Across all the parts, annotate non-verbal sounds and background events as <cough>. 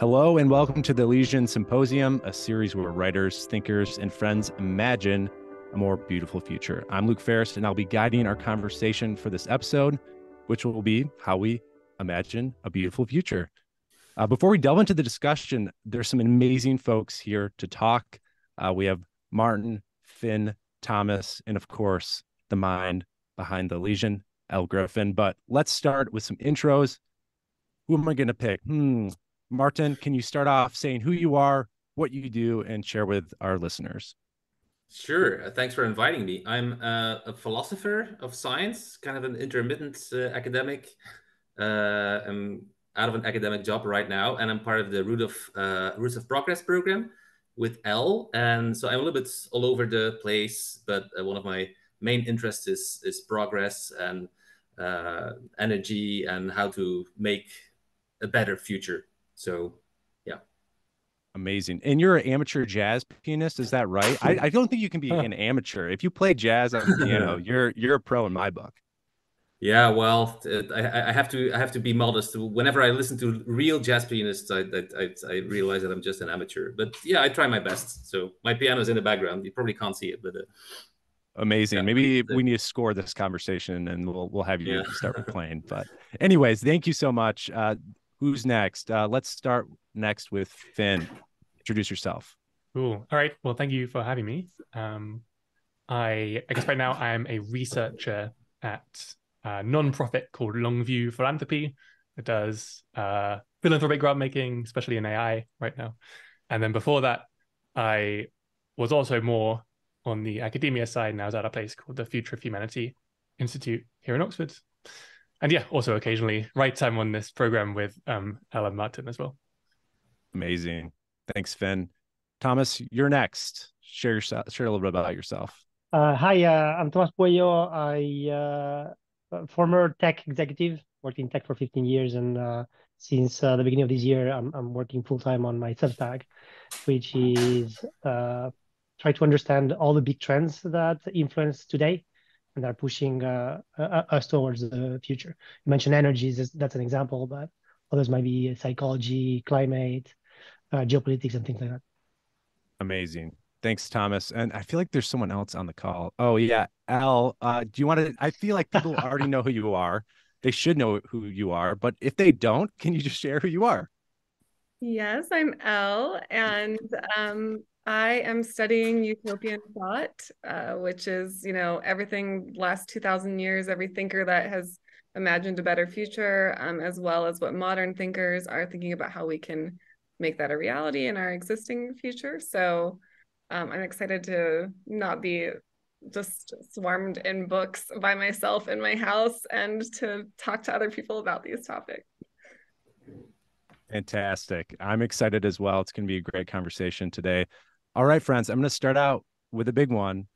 Hello, and welcome to the Elysian Symposium, a series where writers, thinkers, and friends imagine a more beautiful future. I'm Luke Ferris, and I'll be guiding our conversation for this episode, which will be how we imagine a beautiful future. Uh, before we delve into the discussion, there's some amazing folks here to talk. Uh, we have Maarten, Fin, Tomas, and of course, the mind behind the Elysian, Elle Griffin. But let's start with some intros. Who am I going to pick? Hmm, Maarten, can you start off saying who you are, what you do, and share with our listeners? Sure. Uh, thanks for inviting me. I'm uh, a philosopher of science, kind of an intermittent uh, academic. Uh, I'm out of an academic job right now, and I'm part of the Root of uh, Roots of Progress program with Elle. And so I'm a little bit all over the place, but one of my main interests is is progress and energy and how to make a better future so, yeah. Amazing. And you're an amateur jazz pianist, is that right? I, I don't think you can be <laughs> an amateur. If you play jazz on the piano, <laughs> you're you're a pro in my book. Yeah, well, I, I, have to I have to be modest. Whenever I listen to real jazz pianists, I, I, I realize that I'm just an amateur. But yeah, I try my best. So my piano's in the background. You probably can't see it, but uh, amazing. Yeah, Maybe we need to score this conversation, and we'll we'll have you yeah. start <laughs> playing. But anyways, thank you so much. Uh, who's next? Uh, let's start next with Fin. Introduce yourself. Cool. All right. Well, thank you for having me. Um, I, I guess right now I am a researcher at a nonprofit called Longview Philanthropy. It does uh, philanthropic grant making, especially in AI right now. And then before that, I was also more on the academia side, and I was at a place called the Future of Humanity Institute here in Oxford and yeah, also occasionally write time on this program with um, Elle and Maarten as well. Amazing. Thanks, Fin. Tomas, you're next. Share yourself. Share a little bit about yourself. Uh, hi, uh, I'm Tomas Pueyo. I uh, former tech executive, worked in tech for 15 years, and uh, since uh, the beginning of this year, I'm, I'm working full time on my Substack, which is uh, try to understand all the big trends that influence today and are pushing uh, uh, us towards the future. You mentioned energies, that's an example, but others might be psychology, climate, uh, geopolitics, and things like that. Amazing. Thanks, Tomas. And I feel like there's someone else on the call. Oh, yeah. Elle, uh, do you want to? I feel like people <laughs> already know who you are. They should know who you are. But if they don't, can you just share who you are? Yes, I'm Elle. And um, I am studying utopian thought, uh, which is, you know, everything last 2000 years, every thinker that has imagined a better future, um, as well as what modern thinkers are thinking about how we can make that a reality in our existing future. So um, I'm excited to not be just swarmed in books by myself in my house and to talk to other people about these topics. Fantastic. I'm excited as well. It's going to be a great conversation today. All right, friends, I'm going to start out with a big one.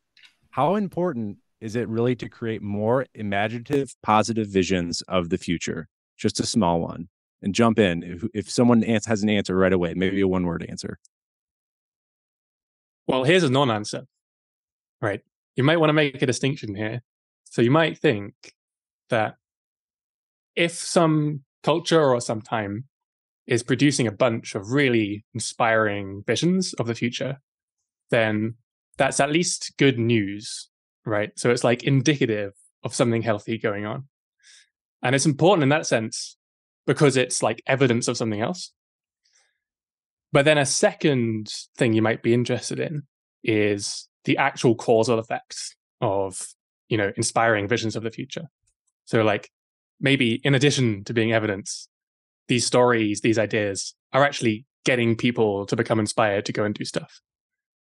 How important is it really to create more imaginative, positive visions of the future? Just a small one. And jump in if, if someone has an answer right away, maybe a one word answer. Well, here's a non answer, right? You might want to make a distinction here. So you might think that if some culture or some time is producing a bunch of really inspiring visions of the future, then that's at least good news, right? So it's like indicative of something healthy going on. And it's important in that sense because it's like evidence of something else. But then a second thing you might be interested in is the actual causal effects of, you know, inspiring visions of the future. So like maybe in addition to being evidence, these stories, these ideas are actually getting people to become inspired to go and do stuff.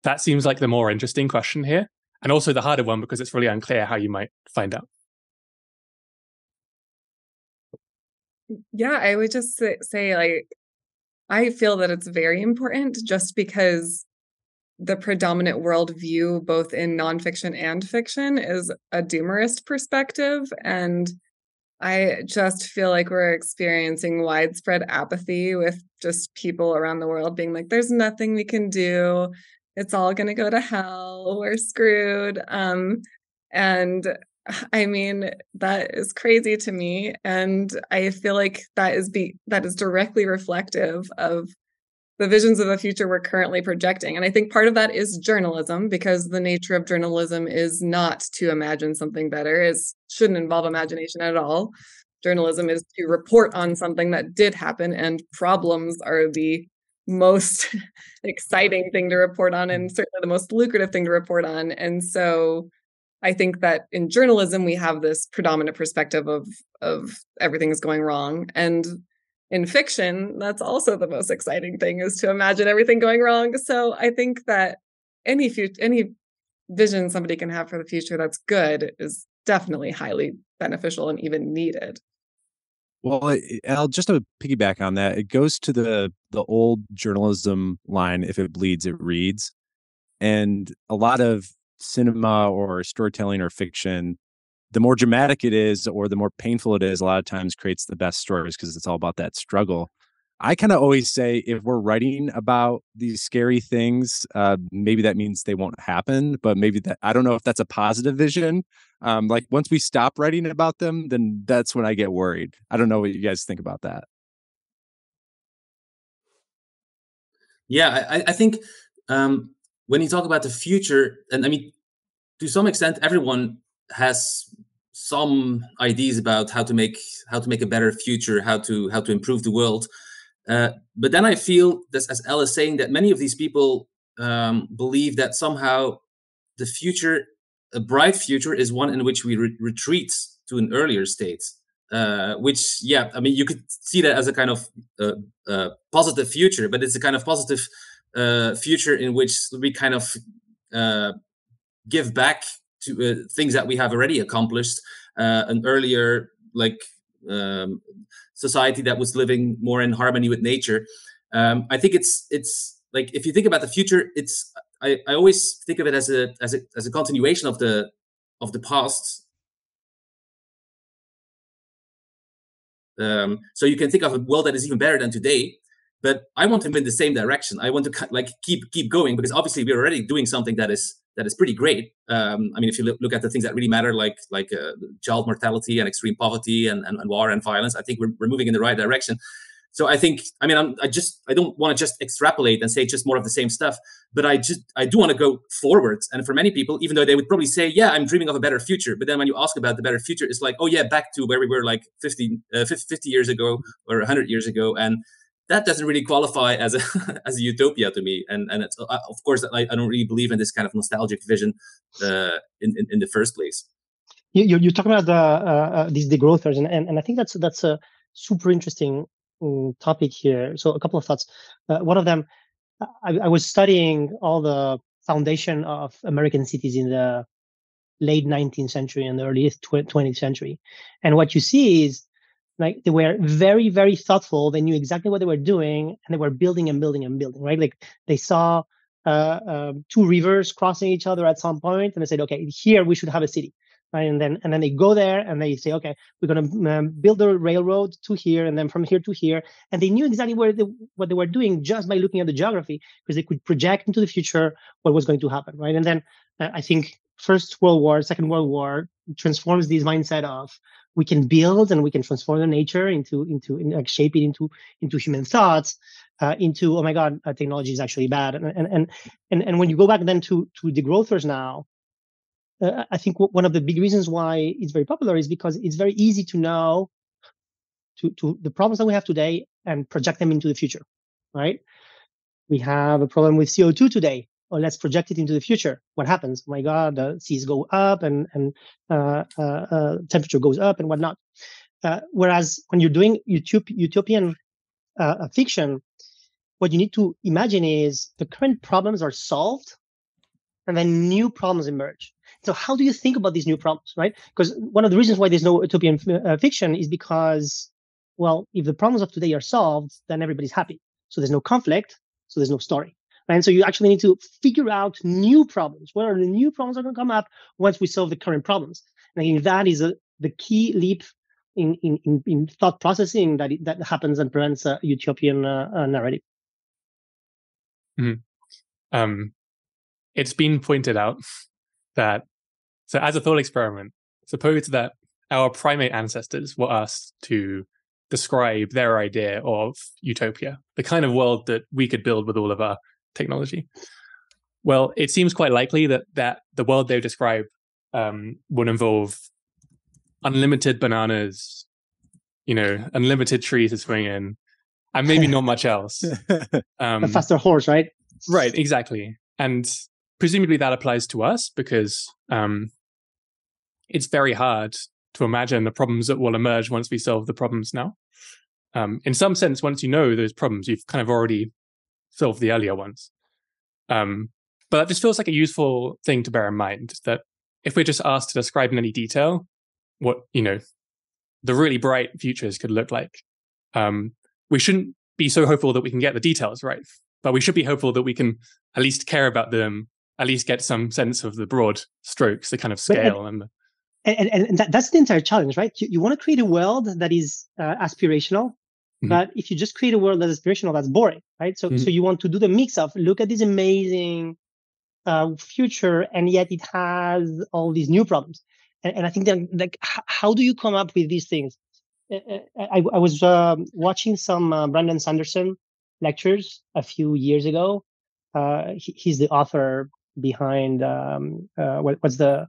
That seems like the more interesting question here, and also the harder one because it's really unclear how you might find out. Yeah, I would just say, like, I feel that it's very important just because the predominant worldview, both in nonfiction and fiction, is a doomerist perspective. And I just feel like we're experiencing widespread apathy with just people around the world being like, there's nothing we can do. It's all going to go to hell. We're screwed. Um, and I mean, that is crazy to me. And I feel like that is be that is directly reflective of the visions of the future we're currently projecting. And I think part of that is journalism, because the nature of journalism is not to imagine something better, it shouldn't involve imagination at all. Journalism is to report on something that did happen, and problems are the most <laughs> exciting thing to report on and certainly the most lucrative thing to report on. And so I think that in journalism we have this predominant perspective of of everything is going wrong. And in fiction, that's also the most exciting thing is to imagine everything going wrong. So I think that any future any vision somebody can have for the future that's good is definitely highly beneficial and even needed. Well, I'll just to piggyback on that, it goes to the the old journalism line: "If it bleeds, it reads," and a lot of cinema or storytelling or fiction, the more dramatic it is or the more painful it is, a lot of times creates the best stories because it's all about that struggle. I kind of always say if we're writing about these scary things, uh, maybe that means they won't happen, but maybe that I don't know if that's a positive vision. Um, like once we stop writing about them, then that's when I get worried. I don't know what you guys think about that. Yeah, I, I think um, when you talk about the future, and I mean, to some extent, everyone has some ideas about how to make how to make a better future, how to how to improve the world. Uh, but then I feel this, as Elle is saying, that many of these people um, believe that somehow the future, a bright future, is one in which we re- retreat to an earlier state. Uh, which, yeah, I mean, you could see that as a kind of uh, uh positive future, but it's a kind of positive uh, future in which we kind of uh, give back to things that we have already accomplished. an earlier, like um, society that was living more in harmony with nature. Um, I think it's it's like if you think about the future, it's I, I always think of it as a as a as a continuation of the of the past. Um, so you can think of a world that is even better than today, but I want to move in the same direction. I want to like keep keep going because obviously we're already doing something that is that is pretty great. Um, I mean, if you look, at the things that really matter, like like uh, child mortality and extreme poverty and, and, and, war and violence, I think we're, we're moving in the right direction. So I think, I mean, I'm, I just I don't want to just extrapolate and say just more of the same stuff, but I just I do want to go forwards. And for many people, even though they would probably say, yeah, I'm dreaming of a better future, but then when you ask about the better future, it's like, oh yeah, back to where we were like 50, uh, 50 years ago or 100 years ago, and that doesn't really qualify as a <laughs> as a utopia to me. And and it's of course I, I don't really believe in this kind of nostalgic vision uh, in, in, in the first place. You you're talking about the uh, uh, these degrowthers, and, and and I think that's that's a super interesting um, topic here. So a couple of thoughts. Uh, one of them, I, I was studying all the foundation of American cities in the late 19th century and the early 20th century, and what you see is like they were very very thoughtful. They knew exactly what they were doing and they were building and building and building right? Like they saw uh, um, two rivers crossing each other at some point and they said okay here we should have a city right? And then and then they go there and they say okay we're going to um, build a railroad to here and then from here to here and they knew exactly where they, what they were doing just by looking at the geography because they could project into the future what was going to happen right? And then uh, i think first world war second world war transforms this mindset of we can build and we can transform the nature into into like shape it into into human thoughts uh, into oh my god uh, technology is actually bad. And and and and, and when you go back then to to degrowthers now uh, i think one of the big reasons why it's very popular is because it's very easy to know to to the problems that we have today and project them into the future right? We have a problem with co2 today or let's project it into the future. What happens? Oh my God, the seas go up and and uh, uh, uh, temperature goes up and whatnot. Uh, whereas when you're doing utop- utopian uh, fiction, what you need to imagine is the current problems are solved, and then new problems emerge. So how do you think about these new problems, right? Because one of the reasons why there's no utopian uh, fiction is because, well, if the problems of today are solved, then everybody's happy. So there's no conflict, so there's no story. And so you actually need to figure out new problems. What are the new problems that are going to come up once we solve the current problems? And I think that is a, the key leap in, in, in, thought processing that, that happens and prevents a utopian uh, uh, narrative. Mm-hmm. Um, it's been pointed out that, so as a thought experiment, suppose that our primate ancestors were asked to describe their idea of utopia, the kind of world that we could build with all of our technology. Well, it seems quite likely that that the world they describe um, would involve unlimited bananas, you know, unlimited trees to swing in, and maybe not much else. <laughs> Um, a faster horse, right? Right, exactly. And presumably that applies to us because um, it's very hard to imagine the problems that will emerge once we solve the problems now. Um, in some sense, once you know those problems, you've kind of already solved the earlier ones. Um, but that just feels like a useful thing to bear in mind that if we're just asked to describe in any detail what you know the really bright futures could look like, um, we shouldn't be so hopeful that we can get the details right, but we should be hopeful that we can at least care about them, at least get some sense of the broad strokes, the kind of scale and. The... and, and, and that, that's the entire challenge, right? You, you want to create a world that is uh, aspirational, Mm-hmm. But if you just create a world that's aspirational, that's boring, right? So, mm-hmm. so you want to do the mix of look at this amazing uh, future, and yet it has all these new problems. And, and I think that, like, h- how do you come up with these things? I, I, I was uh, watching some uh, Brandon Sanderson lectures a few years ago. Uh, he, he's the author behind um, uh, what, what's the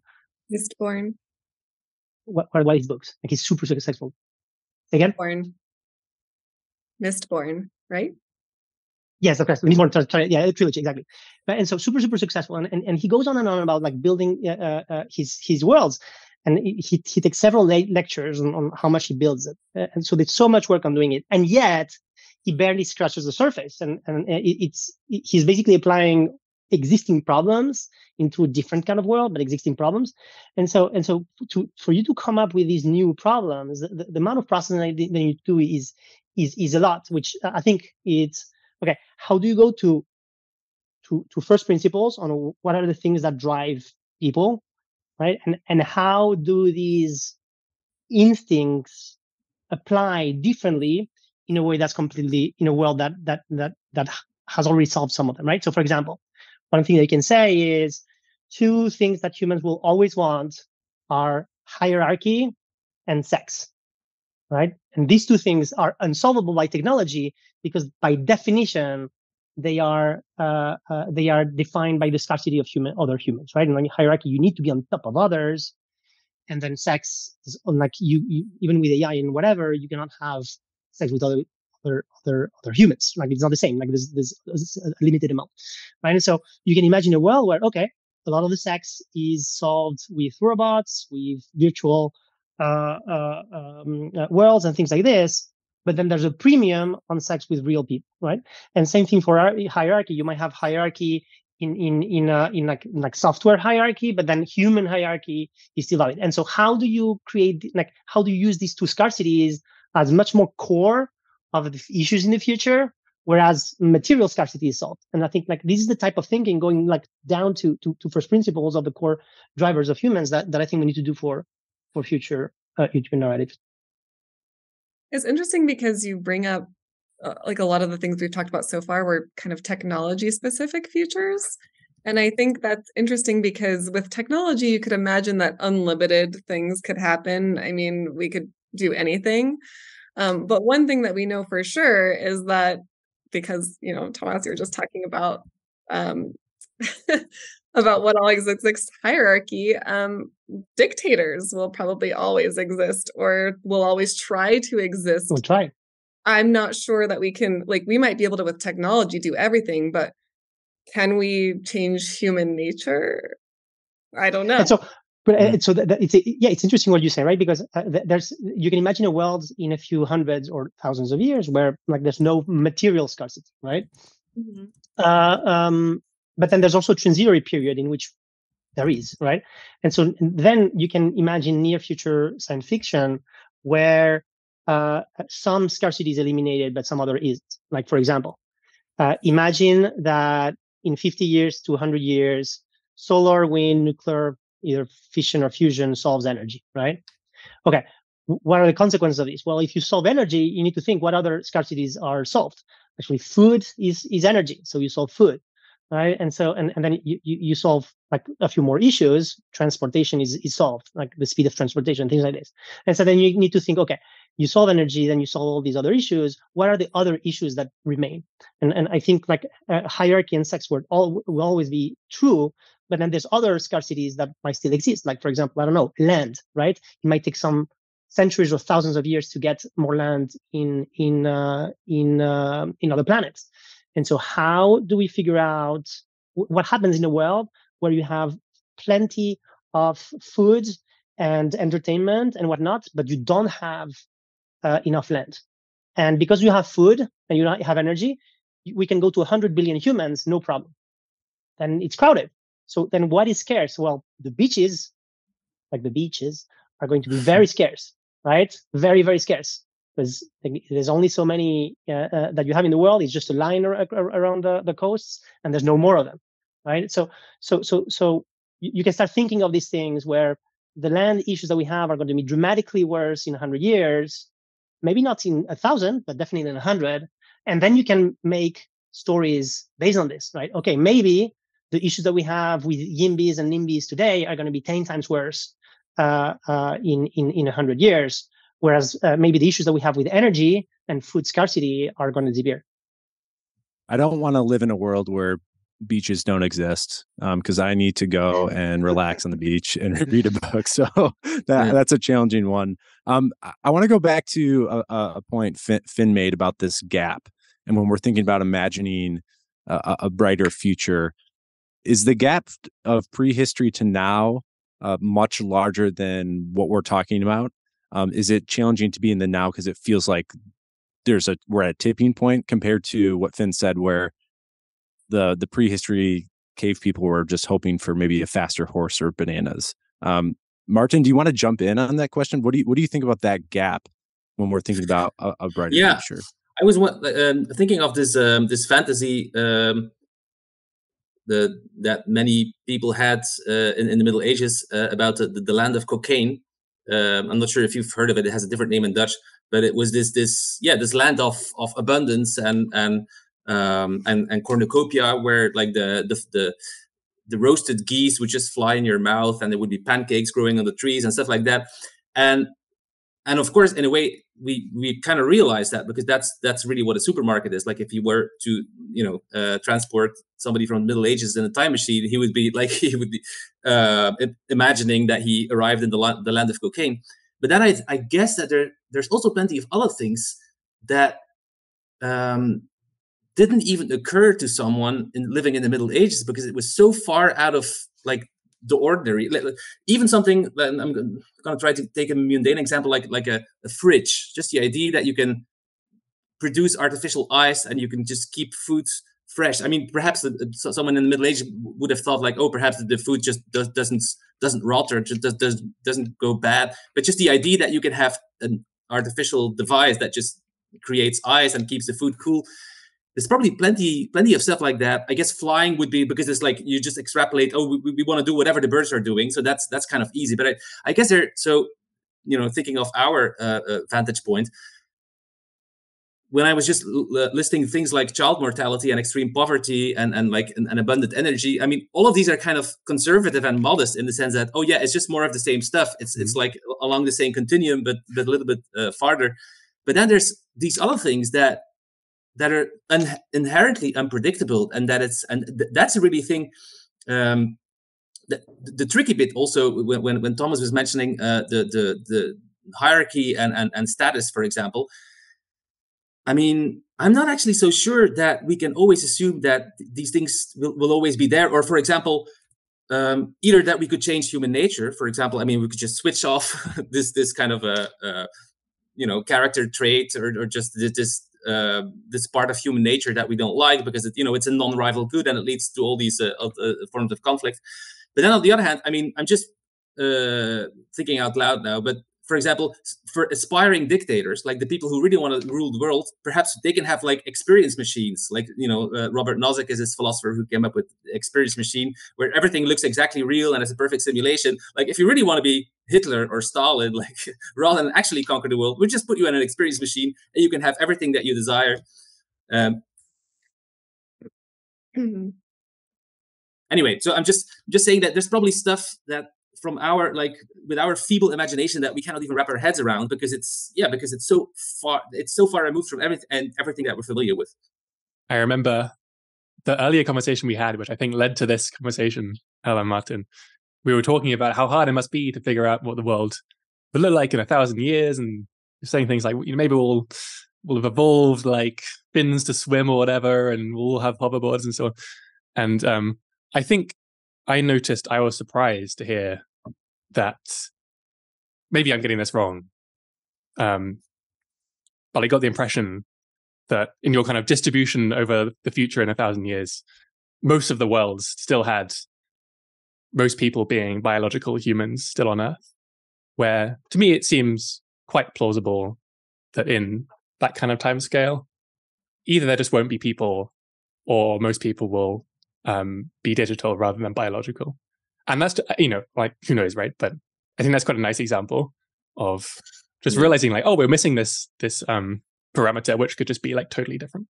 Mistborn. What, what are his books? Like he's super successful. Again, Born. Mistborn, right? Yes, of course. To try. Yeah, trilogy exactly. And so super, super successful. And and, and he goes on and on about like building uh, uh, uh his his worlds, and he he takes several lectures on, on how much he builds it. Uh, and so there's so much work on doing it, and yet he barely scratches the surface. And and it's he's basically applying existing problems into a different kind of world, but existing problems. And so, and so to, for you to come up with these new problems, the, the amount of processing that you do is, is, is a lot, which uh, I think it's, okay, how do you go to, to, to first principles on what are the things that drive people, right? And, and how do these instincts apply differently in a way that's completely in a world that, that, that, that has already solved some of them, right? So for example, one thing they can say is two things that humans will always want are hierarchy and sex, right? And these two things are unsolvable by technology because by definition, they are uh, uh, they are defined by the scarcity of human other humans, right? And hierarchy, you need to be on top of others, and then sex is like you, you even with AI and whatever, you cannot have sex with other other other other humans. Like it's not the same. Like there's, there's, a limited amount, right? And so you can imagine a world where okay, a lot of the sex is solved with robots, with virtual um, uh, worlds and things like this. But then there's a premium on sex with real people, right? And same thing for hierarchy. You might have hierarchy in in in uh, in like in like software hierarchy, but then human hierarchy is still valid. And so, how do you create like how do you use these two scarcities as much more core of the issues in the future whereas material scarcity is solved and i think like this is the type of thinking going like down to to, to first principles of the core drivers of humans that, that i think we need to do for for future uh, future narratives it's interesting because you bring up uh, like a lot of the things we've talked about so far were kind of technology specific futures and i think that's interesting because with technology you could imagine that unlimited things could happen. I mean we could do anything. Um, but one thing that we know for sure is that because you know Tomas, you were just talking about um, <laughs> about what all exists hierarchy. Um, dictators will probably always exist, or will always try to exist. We'll try. I'm not sure that we can like we might be able to with technology do everything, but can we change human nature? I don't know. And so but uh, so that, that it's yeah, it's interesting what you say, right? Because uh, there's you can imagine a world in a few hundreds or thousands of years where like there's no material scarcity, right? Mm-hmm. Uh, um, but then there's also a transitory period in which there is, right? And so then you can imagine near future science fiction where uh, some scarcity is eliminated, but some other is. Like for example, uh, imagine that in 50 years to 100 years, solar, wind, nuclear either fission or fusion solves energy, right? Okay, what are the consequences of this? Well, if you solve energy, you need to think what other scarcities are solved. Actually, food is is energy, so you solve food. Right? And so, and, and then you, you, solve like a few more issues. Transportation is, is solved, like the speed of transportation, things like this. And so then you need to think, okay, you solve energy, then you solve all these other issues. What are the other issues that remain? And and I think like hierarchy and sex will, all, will always be true, but then there's other scarcities that might still exist. Like for example, I don't know, land, right? It might take some centuries or thousands of years to get more land in in uh, in uh, in other planets. And so, how do we figure out what happens in a world where you have plenty of food and entertainment and whatnot, but you don't have uh, enough land? And because you have food and you have energy, we can go to 100 billion humans, no problem. Then it's crowded. So then what is scarce? Well, the beaches, like the beaches, are going to be <laughs> very scarce, right? Very, very scarce because there's only so many uh, uh, that you have in the world. It's just a line ar- around the, the coasts, and there's no more of them, right? So, so, so, so you can start thinking of these things where the land issues that we have are going to be dramatically worse in 100 years, maybe not in a thousand, but definitely in a hundred. And then you can make stories based on this, right? Okay, maybe the issues that we have with YIMBYs and NIMBYs today are going to be 10 times worse uh, uh, in in in 100 years whereas uh, maybe the issues that we have with energy and food scarcity are going to disappear. I don't want to live in a world where beaches don't exist because um, I need to go and relax on the beach and <laughs> read a book. So <laughs> that that's a challenging one. Um, I, want to go back to a, a point Fin, Fin, made about this gap, and when we're thinking about imagining a, a brighter future, is the gap of prehistory to now uh, much larger than what we're talking about? Um, is it challenging to be in the now because it feels like there's a we're at a tipping point compared to what Fin said, where the the prehistory cave people were just hoping for maybe a faster horse or bananas. Um, Maarten, do you want to jump in on that question? What do you what do you think about that gap when we're thinking about a, a brighter yeah. future? I was um, thinking of this um, this fantasy um, the that many people had uh, in, in, the Middle Ages uh, about the, the, land of Cockaigne, um, I'm not sure if you've heard of it. It has a different name in Dutch, but it was this this yeah this land of of abundance and and um, and and cornucopia where like the the the the roasted geese would just fly in your mouth and there would be pancakes growing on the trees and stuff like that and and of course in a way we we kind of realize that because that's that's really what a supermarket is. Like if you were to you know uh, transport somebody from the middle ages in a time machine he would be <laughs> like he would be uh, imagining that he arrived in the, la- the land of Cockaigne. But then I, I guess that there there's also plenty of other things that um, didn't even occur to someone in living in the middle ages because it was so far out of like the ordinary even something i'm going to try to take a mundane example like like a, a, fridge just the idea that you can produce artificial ice and you can just keep food fresh. I mean perhaps someone in the middle age would have thought like oh perhaps the food just does, doesn't doesn't rot or just does, doesn't go bad. But just the idea that you can have an artificial device that just creates ice and keeps the food cool there's probably plenty plenty of stuff like that. I guess flying would be because it's like you just extrapolate oh we, we want to do whatever the birds are doing. So that's that's kind of easy. But i, I guess there so you know thinking of our uh, uh, vantage point when i was just l- listing things like child mortality and extreme poverty and and like an, an, abundant energy i mean all of these are kind of conservative and modest in the sense that oh yeah it's just more of the same stuff. It's mm-hmm. it's like along the same continuum but but a little bit uh, farther. But then there's these other things that that are un- inherently unpredictable and that it's and th- that's a really thing um, the, the, tricky bit also when, when, when Tomas was mentioning uh, the, the the hierarchy and, and and status for example i mean i'm not actually so sure that we can always assume that these things will, will always be there. Or for example um, either that we could change human nature for example i mean we could just switch <laughs> off this this kind of a, a you know character trait or, or just this, this uh, this part of human nature that we don't like because it, you know it's a non-rival good and it leads to all these uh, uh, forms of conflict. But then on the other hand, I mean, I'm just uh, thinking out loud now, but for example, for aspiring dictators, like the people who really want to rule the world, perhaps they can have like experience machines. Like you know, uh, Robert Nozick is this philosopher who came up with experience machine, where everything looks exactly real and it's a perfect simulation. Like if you really want to be Hitler or Stalin, <laughs> like rather than actually conquer the world, we just put you in an experience machine and you can have everything that you desire. Um, anyway, so I'm just just saying that there's probably stuff that from our like with our feeble imagination that we cannot even wrap our heads around because it's yeah because it's so far it's so far removed from everything and everything that we're familiar with. I remember the earlier conversation we had, which I think led to this conversation, Elle and Maarten. We were talking about how hard it must be to figure out what the world will look like in a thousand years, and saying things like, you know, maybe we'll we'll have evolved like fins to swim or whatever, and we'll have hoverboards and so on. And um, I think I noticed I was surprised to hear that maybe I'm getting this wrong. Um, but I got the impression that in your kind of distribution over the future in a thousand years, most of the worlds still had most people being biological humans still on Earth. Where to me it seems quite plausible that in that kind of time scale, either there just won't be people or most people will um, be digital rather than biological. And that's, you know, like, who knows, right? But I think that's quite a nice example of just yeah. realizing like, oh, we're missing this, this um, parameter, which could just be like totally different.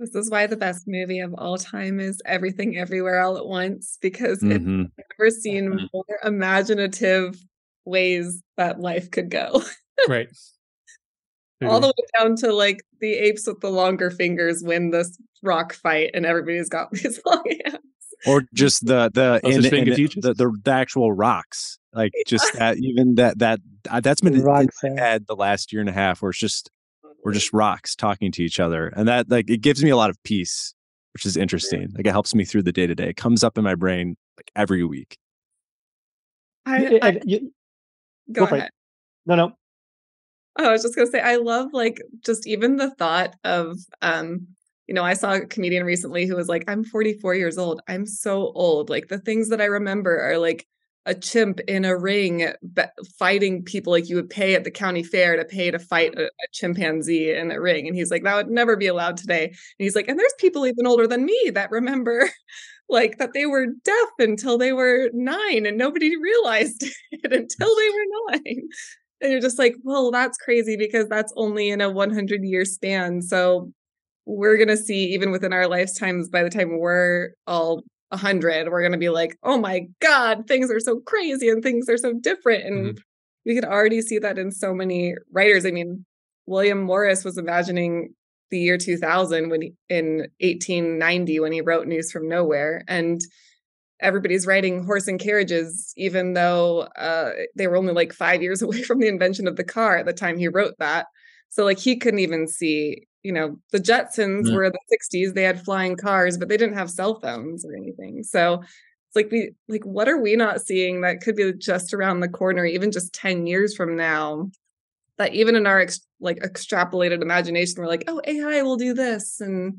This is why the best movie of all time is Everything Everywhere All at Once, because mm-hmm. it's never seen mm-hmm. more imaginative ways that life could go. <laughs> right all the way down to like the apes with the longer fingers win this rock fight, and everybody's got <laughs> these long hands. Or just the the oh, in, in the, the, the, the actual rocks, like just that even that that uh, that's been rocks, in my head the last year and a half, where it's just we're just rocks talking to each other, and that like it gives me a lot of peace, which is interesting. Like it helps me through the day to day. It comes up in my brain like every week. I, I, you, go, go ahead. No, no. Oh, I was just gonna say, I love like just even the thought of, um, you know, I saw a comedian recently who was like, "I'm 44 years old. I'm so old. Like the things that I remember are like a chimp in a ring fighting people like you would pay at the county fair to pay to fight a, a, chimpanzee in a ring." And he's like, "That would never be allowed today." And he's like, "And there's people even older than me that remember." <laughs> like that they were deaf until they were nine and nobody realized <laughs> it until they were nine and you're just like, well, that's crazy because that's only in a 100 year span. So we're going to see, even within our lifetimes, by the time we're all 100, we're going to be like, oh my God, things are so crazy and things are so different. And mm-hmm. we can already see that in so many writers. I mean, William Morris was imagining the year 2000 when he, in 1890 when he wrote News from Nowhere. And everybody's riding horse and carriages, even though uh, they were only like five years <laughs> away from the invention of the car at the time he wrote that. So like he couldn't even see, you know, the Jetsons mm. were the 60s, they had flying cars, but they didn't have cell phones or anything. So it's like we like what are we not seeing that could be just around the corner, even just 10 years from now? That even in our ex- like extrapolated imagination, we're like, oh, AI will do this and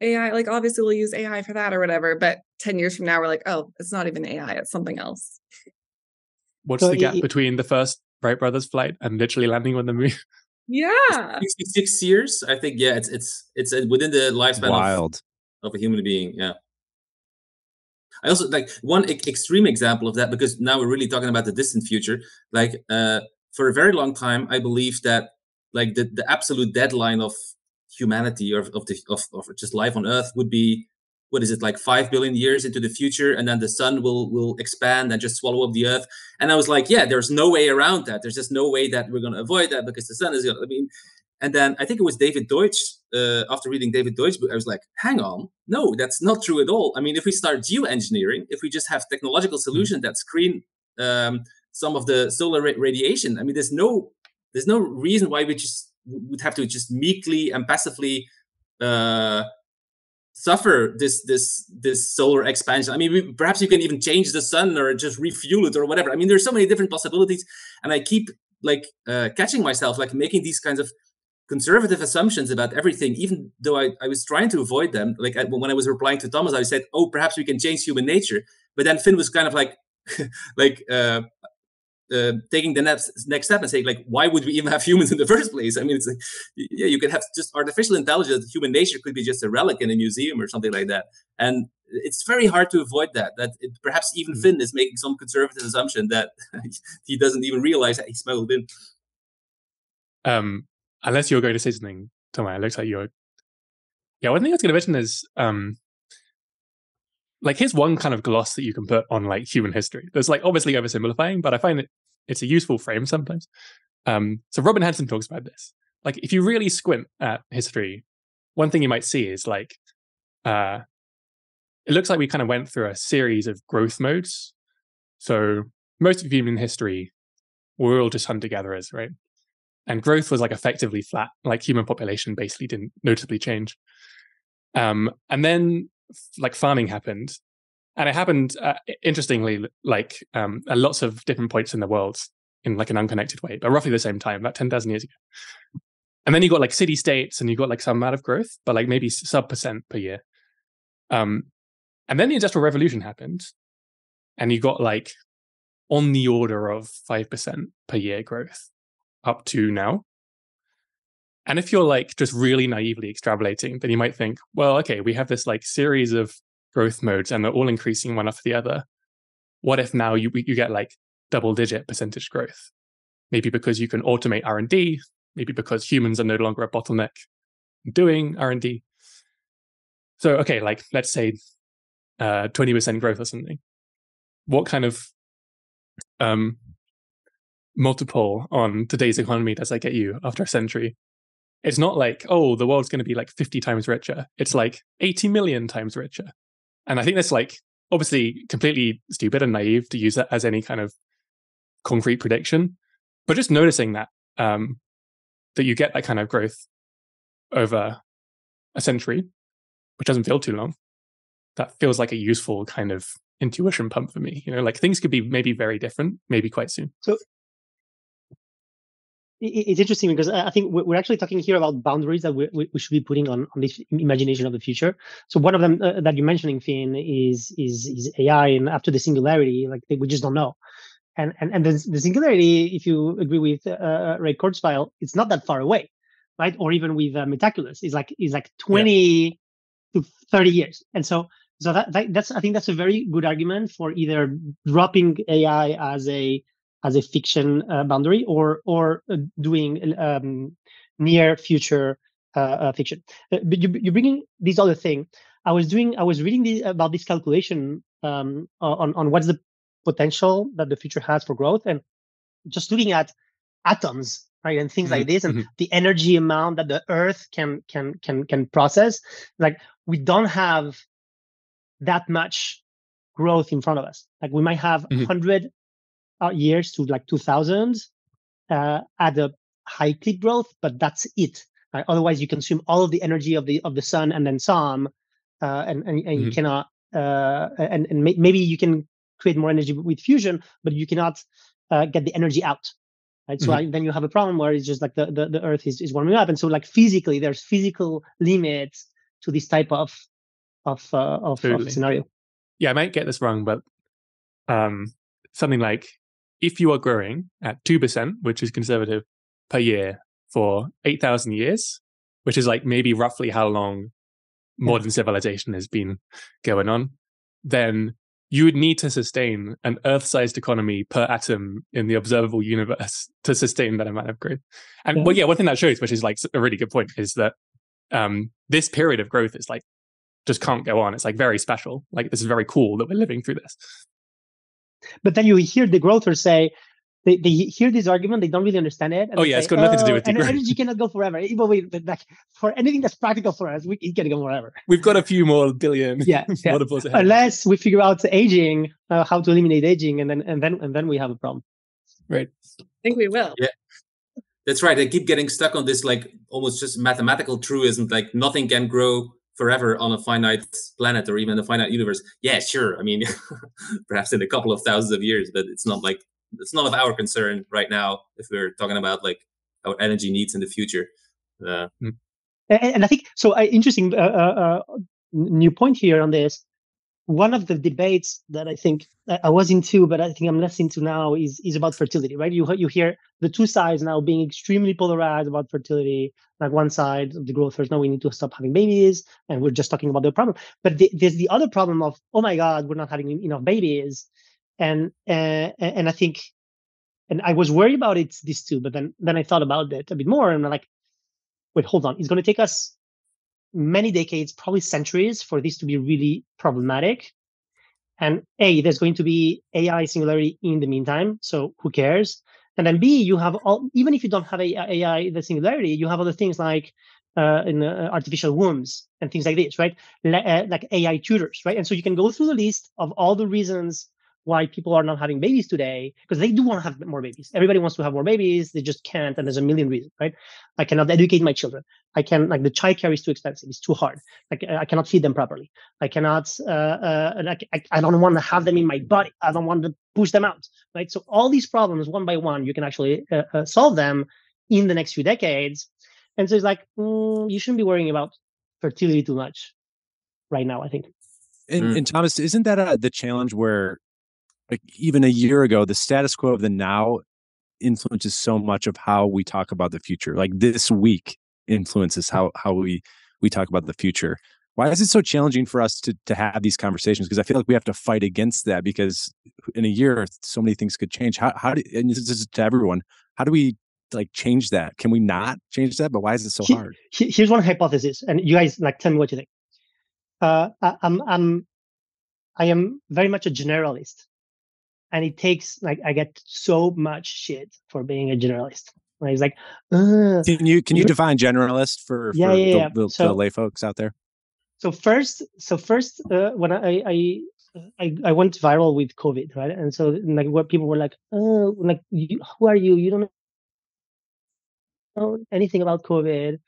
AI, like obviously we'll use AI for that or whatever, but 10 years from now, we're like, oh, it's not even AI, it's something else. What's so the gap between the first Wright brothers flight and literally landing on the moon? <laughs> Yeah. 66 years. I think, yeah, it's, it's, it's uh, within the lifespan Wild. Of, of a human being. Yeah. I also like one e- extreme example of that because now we're really talking about the distant future. Like, uh, for a very long time, I believed that like the, the absolute deadline of humanity or of the of, of just life on earth would be what is it like 5 billion years into the future and then the sun will will expand and just swallow up the earth. And i was like yeah there's no way around that. There's just no way that we're going to avoid that because the sun is going to i mean and then i think it was david deutsch uh, after reading david deutsch book i was like hang on no that's not true at all. I mean if we start geoengineering if we just have technological hmm. solutions that screen um, some of the solar ra- radiation i mean there's no there's no reason why we just would have to just meekly and passively uh, suffer this this this solar expansion. I mean, we, perhaps you can even change the sun or just refuel it or whatever. I mean, there's so many different possibilities, and I keep like uh, catching myself like making these kinds of conservative assumptions about everything, even though I, I was trying to avoid them. Like I, when I was replying to Tomas, I said, "Oh, perhaps we can change human nature," but then Fin was kind of like, <laughs> like uh, uh, taking the next next step and saying like why would we even have <laughs> humans in the first place i mean it's like yeah you could have just artificial intelligence human nature could be just a relic in a museum or something like that and it's very hard to avoid that that it, perhaps even mm-hmm. Fin is making some conservative assumption that <laughs> he doesn't even realize that he smuggled in um unless you're going to say something Tomas, it looks like you're yeah one thing i was going to mention is um like here's one kind of gloss that you can put on like human history. There's like obviously oversimplifying, but I find it it's a useful frame sometimes. Um, so Robin Hanson talks about this. Like if you really squint at history, one thing you might see is like uh, it looks like we kind of went through a series of growth modes. So most of human history, we're all just hunter gatherers, right? And growth was like effectively flat, like human population basically didn't noticeably change. Um, and then like farming happened, and it happened uh, interestingly, like um, at lots of different points in the world in like an unconnected way, but roughly the same time, about ten thousand years ago. And then you got like city states, and you got like some amount of growth, but like maybe sub percent per year. Um, and then the industrial revolution happened, and you got like on the order of 5% per year growth up to now. And if you're like just really naively extrapolating, then you might think, well, okay, we have this like series of growth modes and they're all increasing one after the other. What if now you you get like double digit percentage growth? Maybe because you can automate R&D, maybe because humans are no longer a bottleneck doing R&D. So okay, like let's say uh, 20% growth or something. What kind of um, multiple on today's economy does that get you after a century? It's not like, oh, the world's going to be like 50 times richer. It's like 80 million times richer. And I think that's like obviously completely stupid and naive to use that as any kind of concrete prediction. But just noticing that, um, that you get that kind of growth over a century, which doesn't feel too long, that feels like a useful kind of intuition pump for me. You know, like things could be maybe very different, maybe quite soon. So it's interesting because I think we're actually talking here about boundaries that we, we should be putting on, on this imagination of the future. So one of them uh, that you're mentioning, Fin, is is is AI, and after the singularity, like we just don't know. And and and the, the singularity, if you agree with uh, uh Ray Kurzweil, it's not that far away, right? Or even with uh, Metaculus, it's like it's like 20 yeah. to 30 years. And so so that, that, that's I think that's a very good argument for either dropping AI as a as a fiction uh, boundary or or uh, doing um, near future uh, fiction. But you, you're bringing this other thing. I was doing I was reading the, about this calculation um, on on what's the potential that the future has for growth and just looking at atoms right and things mm-hmm. like this and mm-hmm. the energy amount that the earth can can can can process like we don't have that much growth in front of us. Like we might have mm-hmm. 100 uh, years to like 2000 uh, at a high clip growth, but that's it. Right? Otherwise, you consume all of the energy of the of the sun and then some, uh, and and, and mm-hmm. you cannot. Uh, and and may, maybe you can create more energy with fusion, but you cannot uh, get the energy out. Right. So mm-hmm. I, then you have a problem where it's just like the, the, the Earth is, is warming up, and so like physically, there's physical limits to this type of of uh, of, of scenario. Yeah, I might get this wrong, but um, something like if you are growing at two percent, which is conservative per year for eight thousand years, which is like maybe roughly how long modern civilization has been going on, then you would need to sustain an Earth-sized economy per atom in the observable universe <laughs> to sustain that amount of growth. And yeah. well, yeah, one thing that shows, which is like a really good point, is that um, this period of growth is like just can't go on. It's like very special. Like this is very cool that we're living through this. But then you hear the growthers say, they, they hear this argument, they don't really understand it. oh yeah, say, it's got nothing to do with oh, energy cannot go forever. But wait, but like for anything that's practical for us, we it can go forever. We've got a few more billion. Yeah, <laughs> yeah. unless we figure out aging, uh, how to eliminate aging, and then and then and then we have a problem. Right. I think we will. Yeah. That's right. I keep getting stuck on this like almost just mathematical truism, like nothing can grow forever on a finite planet or even a finite universe. Yeah sure. I mean <laughs> perhaps in a couple of thousands of years but it's not like it's not of our concern right now if we're talking about like our energy needs in the future. Uh, hmm. and, and, i think so uh, interesting uh, uh, uh, new point here on this one of the debates that I think I was into, but I think I'm less into now, is is about fertility, right? You you hear the two sides now being extremely polarized about fertility. Like one side of the growthers, no, we need to stop having babies, and we're just talking about the problem. But the, there's the other problem of, oh my God, we're not having enough babies, and uh, and I think, and I was worried about it these two, but then then I thought about it a bit more, and I'm like, wait, hold on, it's going to take us many decades, probably centuries, for this to be really problematic. And A, there's going to be AI singularity in the meantime. So who cares? And then B, you have all, even if you don't have AI, the singularity, you have other things like uh, in uh, artificial wombs and things like this, right? Uh, like AI tutors, right? And so you can go through the list of all the reasons why people are not having babies today because they do want to have more babies. Everybody wants to have more babies, they just can't, and there's a million reasons, right? I cannot educate my children. I can like the childcare is too expensive. It's too hard. Like I cannot feed them properly. I cannot. Uh, uh, I, I don't want to have them in my body. I don't want to push them out, right? So all these problems, one by one, you can actually uh, uh, solve them in the next few decades. And so it's like mm, you shouldn't be worrying about fertility too much right now. I think. And, mm. and Tomas, isn't that a, the challenge where like even a year ago, the status quo of the now influences so much of how we talk about the future. Like this week influences how how we we talk about the future. Why is it so challenging for us to to have these conversations? Because I feel like we have to fight against that because in a year so many things could change. How how do and this is to everyone, how do we like change that? Can we not change that? But why is it so hard? Here's one hypothesis, and you guys like tell me what you think. Uh, I'm I'm I am very much a generalist and it takes like I get so much shit for being a generalist. Like, it's like, can you can you define generalist for, yeah, for yeah, yeah. The, the, so, the, lay folks out there? So first, so first, uh, when I, I I I went viral with COVID, right? And so like what people were like, oh, like you, who are you? You don't know anything about COVID.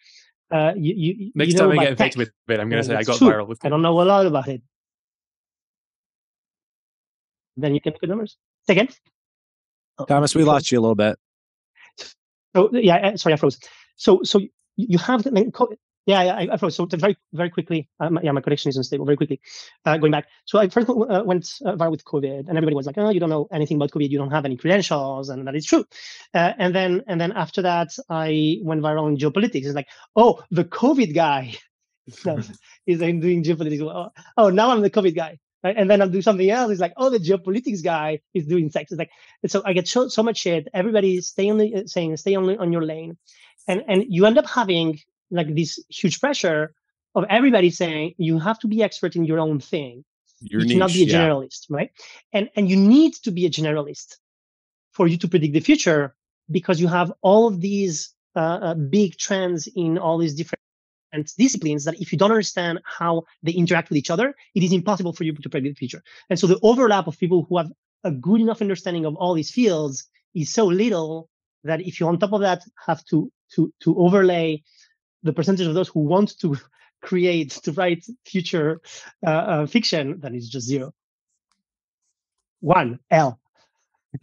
Uh, you, you, Next you time I get infected with it, I'm going to say I got true. viral with COVID. I don't know a lot about it. Then you can good numbers. Second. Oh, Tomas, we lost you a little bit. So yeah, sorry, I froze. So so you have yeah, yeah, I, froze. So very very quickly, uh, yeah, my connection is unstable. Very quickly, uh, going back. So I first uh, went uh, viral with COVID, and everybody was like, "Oh, you don't know anything about COVID. You don't have any credentials," and that is true. Uh, and then and then after that, I went viral in geopolitics. It's like, "Oh, the COVID guy." <laughs> is doing geopolitics. Oh, oh, now I'm the COVID guy right? And then I'll do something else. It's like, oh, the geopolitics guy is doing sex. It's like, so I get so, so much shit. Everybody stay on the uh, saying, stay on, on your lane. And, and you end up having like this huge pressure of everybody saying you have to be expert in your own thing. Your you niche, cannot be a yeah. generalist, right? And, and you need to be a generalist for you to predict the future because you have all of these uh, uh, big trends in all these different and disciplines that if you don't understand how they interact with each other, it is impossible for you to predict the future. And so the overlap of people who have a good enough understanding of all these fields is so little that if you on top of that have to to to overlay the percentage of those who want to <laughs> create to write future uh, uh, fiction, then it's just zero. One L. <laughs>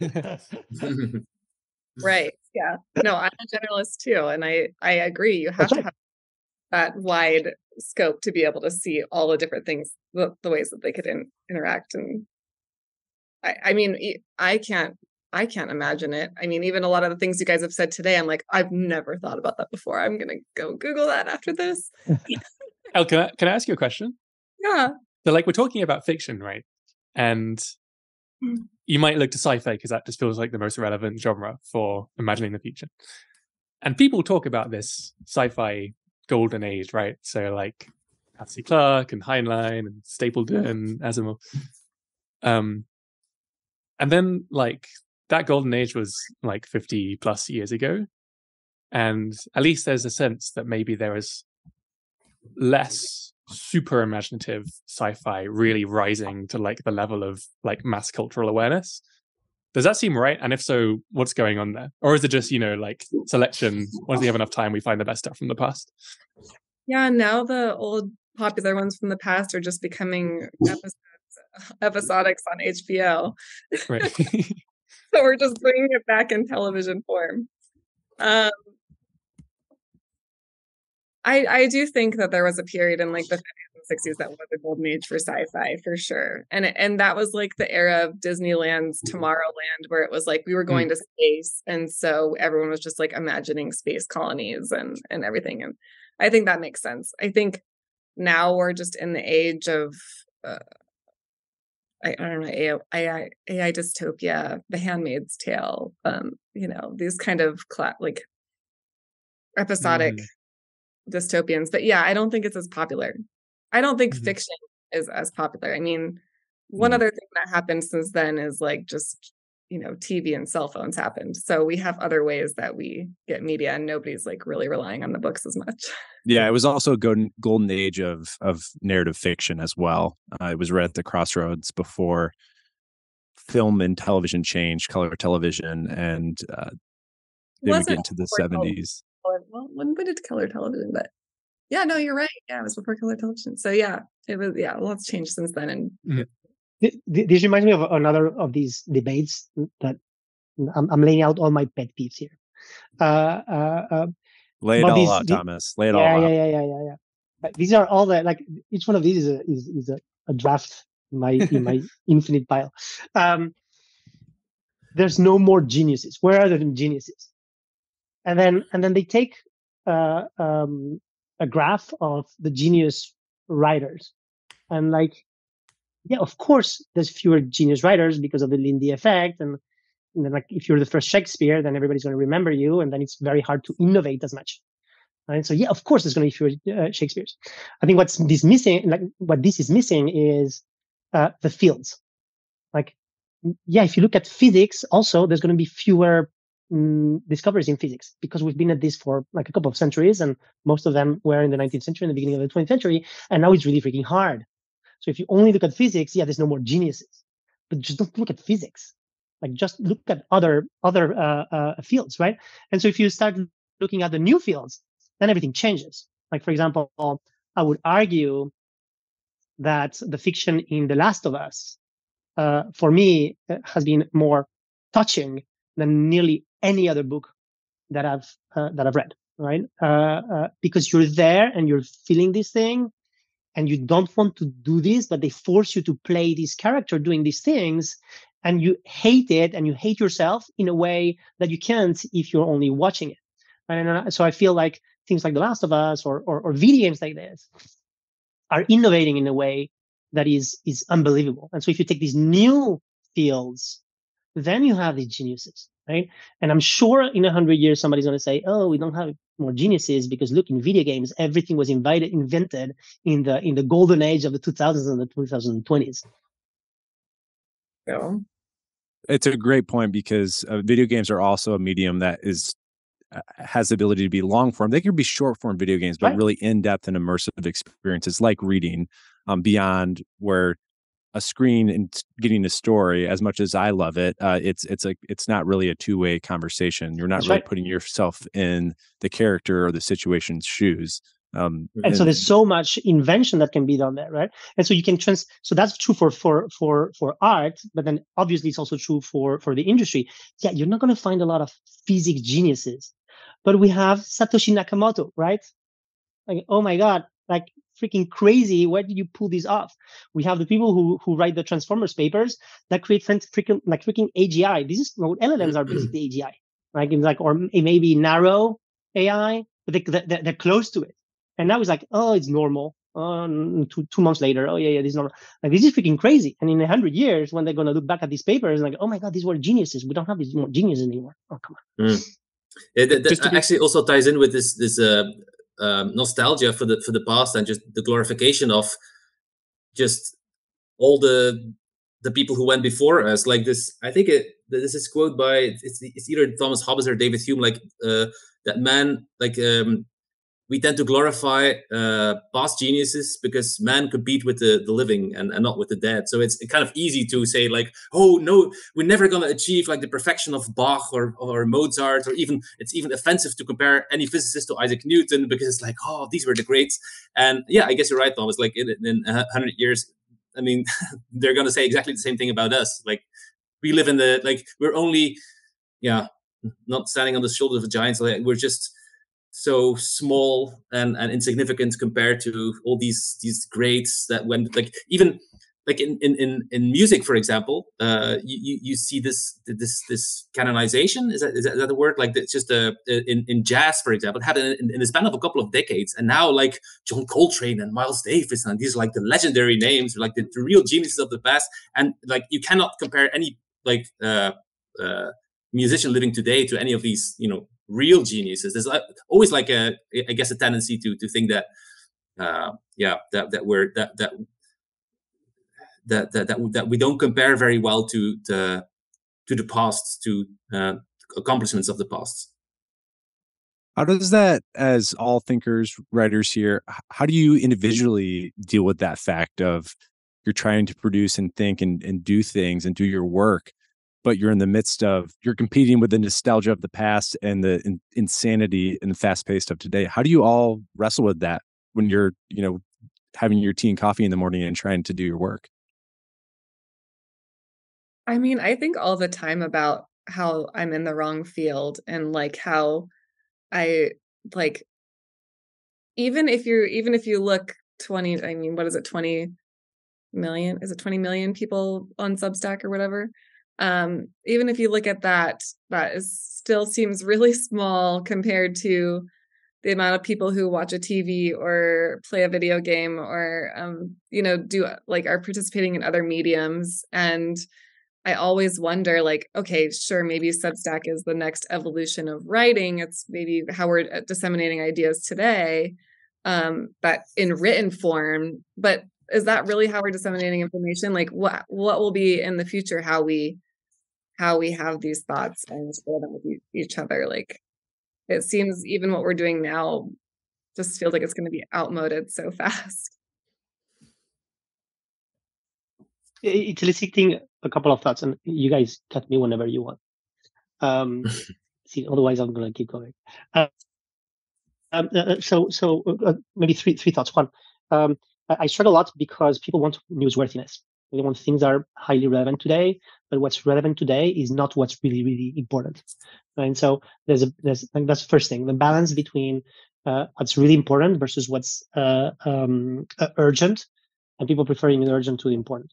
right. Yeah. No, I'm a generalist too, and I I agree. You have That's to right. have that wide scope to be able to see all the different things, the, the ways that they could in, interact. And I, I mean, I can't, I can't imagine it. I mean, even a lot of the things you guys have said today, I'm like, I've never thought about that before. I'm gonna go Google that after this. <laughs> Elle, can I, can I ask you a question? Yeah. So, like, we're talking about fiction, right? And Mm. you might look to sci-fi because that just feels like the most relevant genre for imagining the future. And people talk about this sci-fi golden age, right? So, like Arthur Clarke and Heinlein and Stapledon, Asimov. Um, and then like that golden age was like 50 plus years ago. And at least there's a sense that maybe there is less super imaginative sci-fi really rising to like the level of like mass cultural awareness. Does that seem right? And if so, what's going on there? Or is it just, you know, like selection? Once we have enough time, we find the best stuff from the past. Yeah. Now the old popular ones from the past are just becoming episodes, episodics on HBO. Right. <laughs> so we're just bringing it back in television form. Um, I I do think that there was a period in like the 50s and 60s that was a golden age for sci-fi for sure, and and that was like the era of Disneyland's Tomorrowland, where it was like we were going to space, and so everyone was just like imagining space colonies and and everything, and I think that makes sense. I think now we're just in the age of. Uh, I, I don't know AI, AI AI dystopia, The Handmaid's Tale, um, you know these kind of cla- like episodic dystopians. But yeah, I don't think it's as popular. I don't think Mhm. fiction is as popular. I mean, one Mm. other thing that happened since then is like just you know tv and cell phones happened so we have other ways that we get media and nobody's like really relying on the books as much Yeah, it was also a golden golden age of of narrative fiction as well. Uh, it was right at the crossroads before film and television changed, color television, and uh, then we get into the color- seventies. color- well when, when did color television but yeah no you're right yeah it was before color television so yeah it was yeah lots changed since then and Th- th- This reminds me of another of these debates that I'm, I'm laying out all my pet peeves here. Uh, uh, uh, Lay it all these- out, the- Tomas. Lay it yeah, all yeah, out. yeah, yeah, yeah, yeah. Uh, These are all the like each one of these is a is, is a, a draft in my in my <laughs> infinite pile. Um, there's no more geniuses. Where are the geniuses? And then and then they take uh, um, a graph of the genius writers, and like, yeah, of course, there's fewer genius writers because of the Lindy effect, and, and then like if you're the first Shakespeare, then everybody's going to remember you, and then it's very hard to innovate as much. Right. So yeah, of course, there's going to be fewer uh, Shakespeare's. I think what's this missing, like what this is missing, is uh, the fields. Like, yeah, if you look at physics, also there's going to be fewer mm, discoveries in physics because we've been at this for like a couple of centuries, and most of them were in the 19th century and the beginning of the 20th century, and now it's really freaking hard. So if you only look at physics, yeah, there's no more geniuses, but just don't look at physics. Like just look at other other uh, uh, fields, right? And so if you start looking at the new fields, then everything changes. Like, for example, I would argue that the fiction in The Last of Us, uh, for me, uh, has been more touching than nearly any other book that I've uh, that I've read. Right? Uh, uh, because you're there and you're feeling this thing, and you don't want to do this, but they force you to play this character doing these things, and you hate it and you hate yourself in a way that you can't if you're only watching it. And uh, so I feel like things like The Last of Us or, or, or video games like this are innovating in a way that is is unbelievable. And so if you take these new fields, then you have these geniuses, right? And I'm sure in a hundred years somebody's going to say, "Oh, we don't have more geniuses because look, in video games, everything was invited, invented in the in the golden age of the 2000s and the 2020s." so It's a great point because uh, video games are also a medium that is uh, has the ability to be long form. They can be short form video games, but Right. really in depth and immersive experiences like reading um, beyond where a screen and getting a story. As much as I love it, uh, it's it's like it's not really a two way conversation. You're not That's really right. putting yourself in the character or the situation's shoes. Um, and so there's so much invention that can be done there right and so you can trans so that's true for for for for art but then obviously it's also true for for the industry yeah you're not going to find a lot of physics geniuses but we have satoshi nakamoto right like oh my god like freaking crazy where did you pull this off we have the people who who write the transformers papers that create freaking like freaking agi this is what llms are basically <clears throat> agi like it's like or m- it may be narrow ai but they, they're, they're close to it and now it's like, oh, it's normal. Um, two, two months later, oh yeah, yeah, this is normal. Like this is freaking crazy. And in a hundred years, when they're gonna look back at these papers, like, oh my god, these were geniuses. We don't have these more geniuses anymore. Oh come on. Yeah, that, that Just be- actually also ties in with this this uh, um, nostalgia for the for the past and just the glorification of just all the the people who went before us. Like this, I think it this is quote by it's it's either Thomas Hobbes or David Hume. Like uh, that man, like um, we tend to glorify uh, past geniuses because man compete with the, the living and, and not with the dead. So it's kind of easy to say like, oh no, we're never gonna achieve like the perfection of Bach or, or Mozart, or even it's even offensive to compare any physicist to Isaac Newton because it's like, oh, these were the greats. And yeah, I guess you're right, Tomas. Like in, in hundred years, I mean, <laughs> they're gonna say exactly the same thing about us. Like we live in the like we're only, yeah, not standing on the shoulders of giants. Like we're just so small and, and insignificant compared to all these these greats that went like even like in in in, in music for example uh you, you see this this this canonization? Is that is that, is that the word? Like it's just a in in jazz for example it had in, in the span of a couple of decades and now like john coltrane and miles davis and these are like the legendary names like the, the real geniuses of the past and like you cannot compare any like uh uh musician living today to any of these you know real geniuses. There's always like a, I guess, a tendency to to think that, uh, yeah, that that we're that that that that that, that we don't compare very well to the to the past to uh, accomplishments of the past. How does that, as all thinkers, writers here, how do you individually deal with that fact of you're trying to produce and think and, and do things and do your work, but you're in the midst of you're competing with the nostalgia of the past and the in, insanity and the fast paced of today. How do you all wrestle with that when you're, you know, having your tea and coffee in the morning and trying to do your work? I mean, I think all the time about how I'm in the wrong field and like how I like even if you even if you look 20 I mean what is it 20 million is it 20 million people on Substack or whatever um even if you look at that that is still seems really <laughs> small compared to the amount of people who watch a TV or play a video game or um you know do like are participating in other mediums and I always wonder, like, okay, sure, maybe Substack is the next evolution of writing. It's maybe how we're uh, disseminating ideas today, um, but in written form. But is that really how we're disseminating information? Like, what what will be in the future? How we how we have these thoughts and share them with each other? Like, it seems even what we're doing now just feels like it's going to be outmoded so <laughs> fast. It's eliciting a couple of thoughts, and you guys cut me whenever you want. Um, <laughs> see, otherwise I'm gonna keep going. Uh, um, uh, uh so, so uh, uh, maybe three three thoughts. One, um, I, struggle a lot because people want newsworthiness. They want things are highly relevant today, but what's relevant today is not what's really really important. And so there's a there's like that's the first thing. The balance between uh, what's really important versus what's um, urgent, and people preferring the urgent to the important.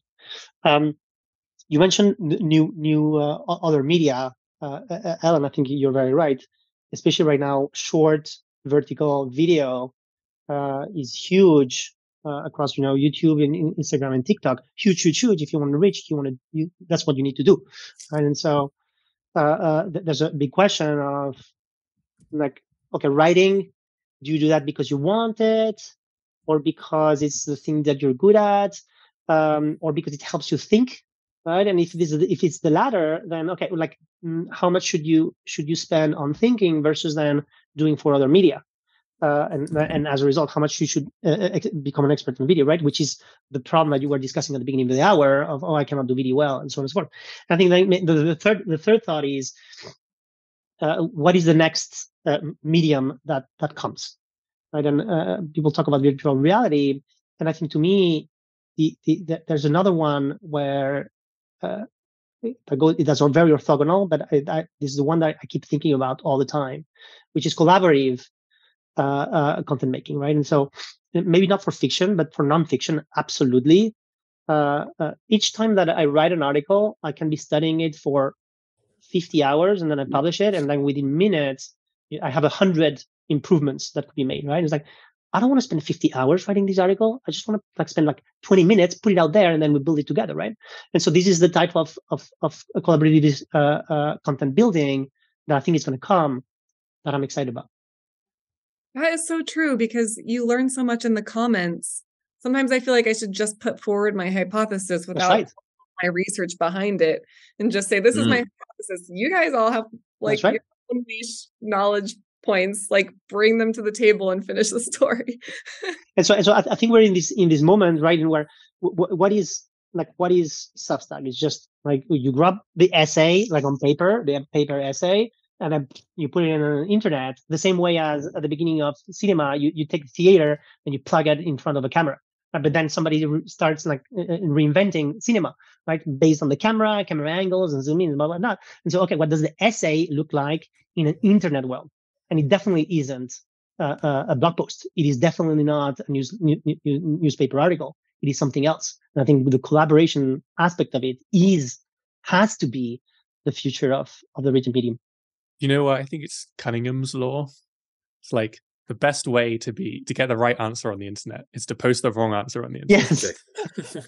Um, you mentioned new new uh, other media, uh, Ellen. I think you're very right. Especially right now, short vertical video uh, is huge uh, across you know YouTube and Instagram and TikTok. Huge, huge, huge. If you want to reach, you want to. You, that's what you need to do. Right? And so uh, uh, th- there's a big question of like, okay, writing. Do you do that because you want it, or because it's the thing that you're good at, um, or because it helps you think right? And if it is if it's the latter, then okay, like mm, how much should you should you spend on thinking versus then doing for other media? Uh, and and as a result, how much you should uh, ex- become an expert in video, right? Which is the problem that you were discussing at the beginning of the hour of oh, I cannot do video well, and so on and so forth. I think the, the third the third thought is uh, what is the next uh, medium that that comes, right? And uh, people talk about virtual reality, and I think to me, the, the, the, there's another one where uh, that's very orthogonal, but I, I, this is the one that I keep thinking about all the time, which is collaborative uh, uh, content making, right? And so maybe not for fiction, but for nonfiction, absolutely. Uh, uh, each time that I write an article, I can be studying it for 50 hours and then I publish it. And then within minutes, I have a hundred improvements that could be made, right? It's like, I don't want to spend 50 hours writing this article. I just want to like spend like 20 minutes, put it out there, and then we build it together, right? And so this is the type of of, of collaborative uh, uh, content building that I think is going to come that I'm excited about. That is so true because you learn so much in the comments. Sometimes I feel like I should just put forward my hypothesis without right. my research behind it and just say, "This mm. is my hypothesis." You guys all have like right. niche knowledge points like bring them to the table and finish the <laughs> story and so and so I, I, think we're in this in this moment right in where w- what is like what is substack it's just like you grab the essay like on paper the paper essay and then you put it in the internet the same way as at the beginning of cinema you, you take the theater and you plug it in front of a camera but then somebody re- starts like reinventing cinema right based on the camera camera angles and zoom in and blah blah blah and so okay what does the essay look like in an internet world and it definitely isn't uh, uh, a blog post. It is definitely not a news, new, new, newspaper article. It is something else. And I think the collaboration aspect of it is has to be the future of of the written medium. You know what? I think it's Cunningham's law. It's like the best way to be to get the right answer on the internet is to post the wrong answer on the internet. Yes.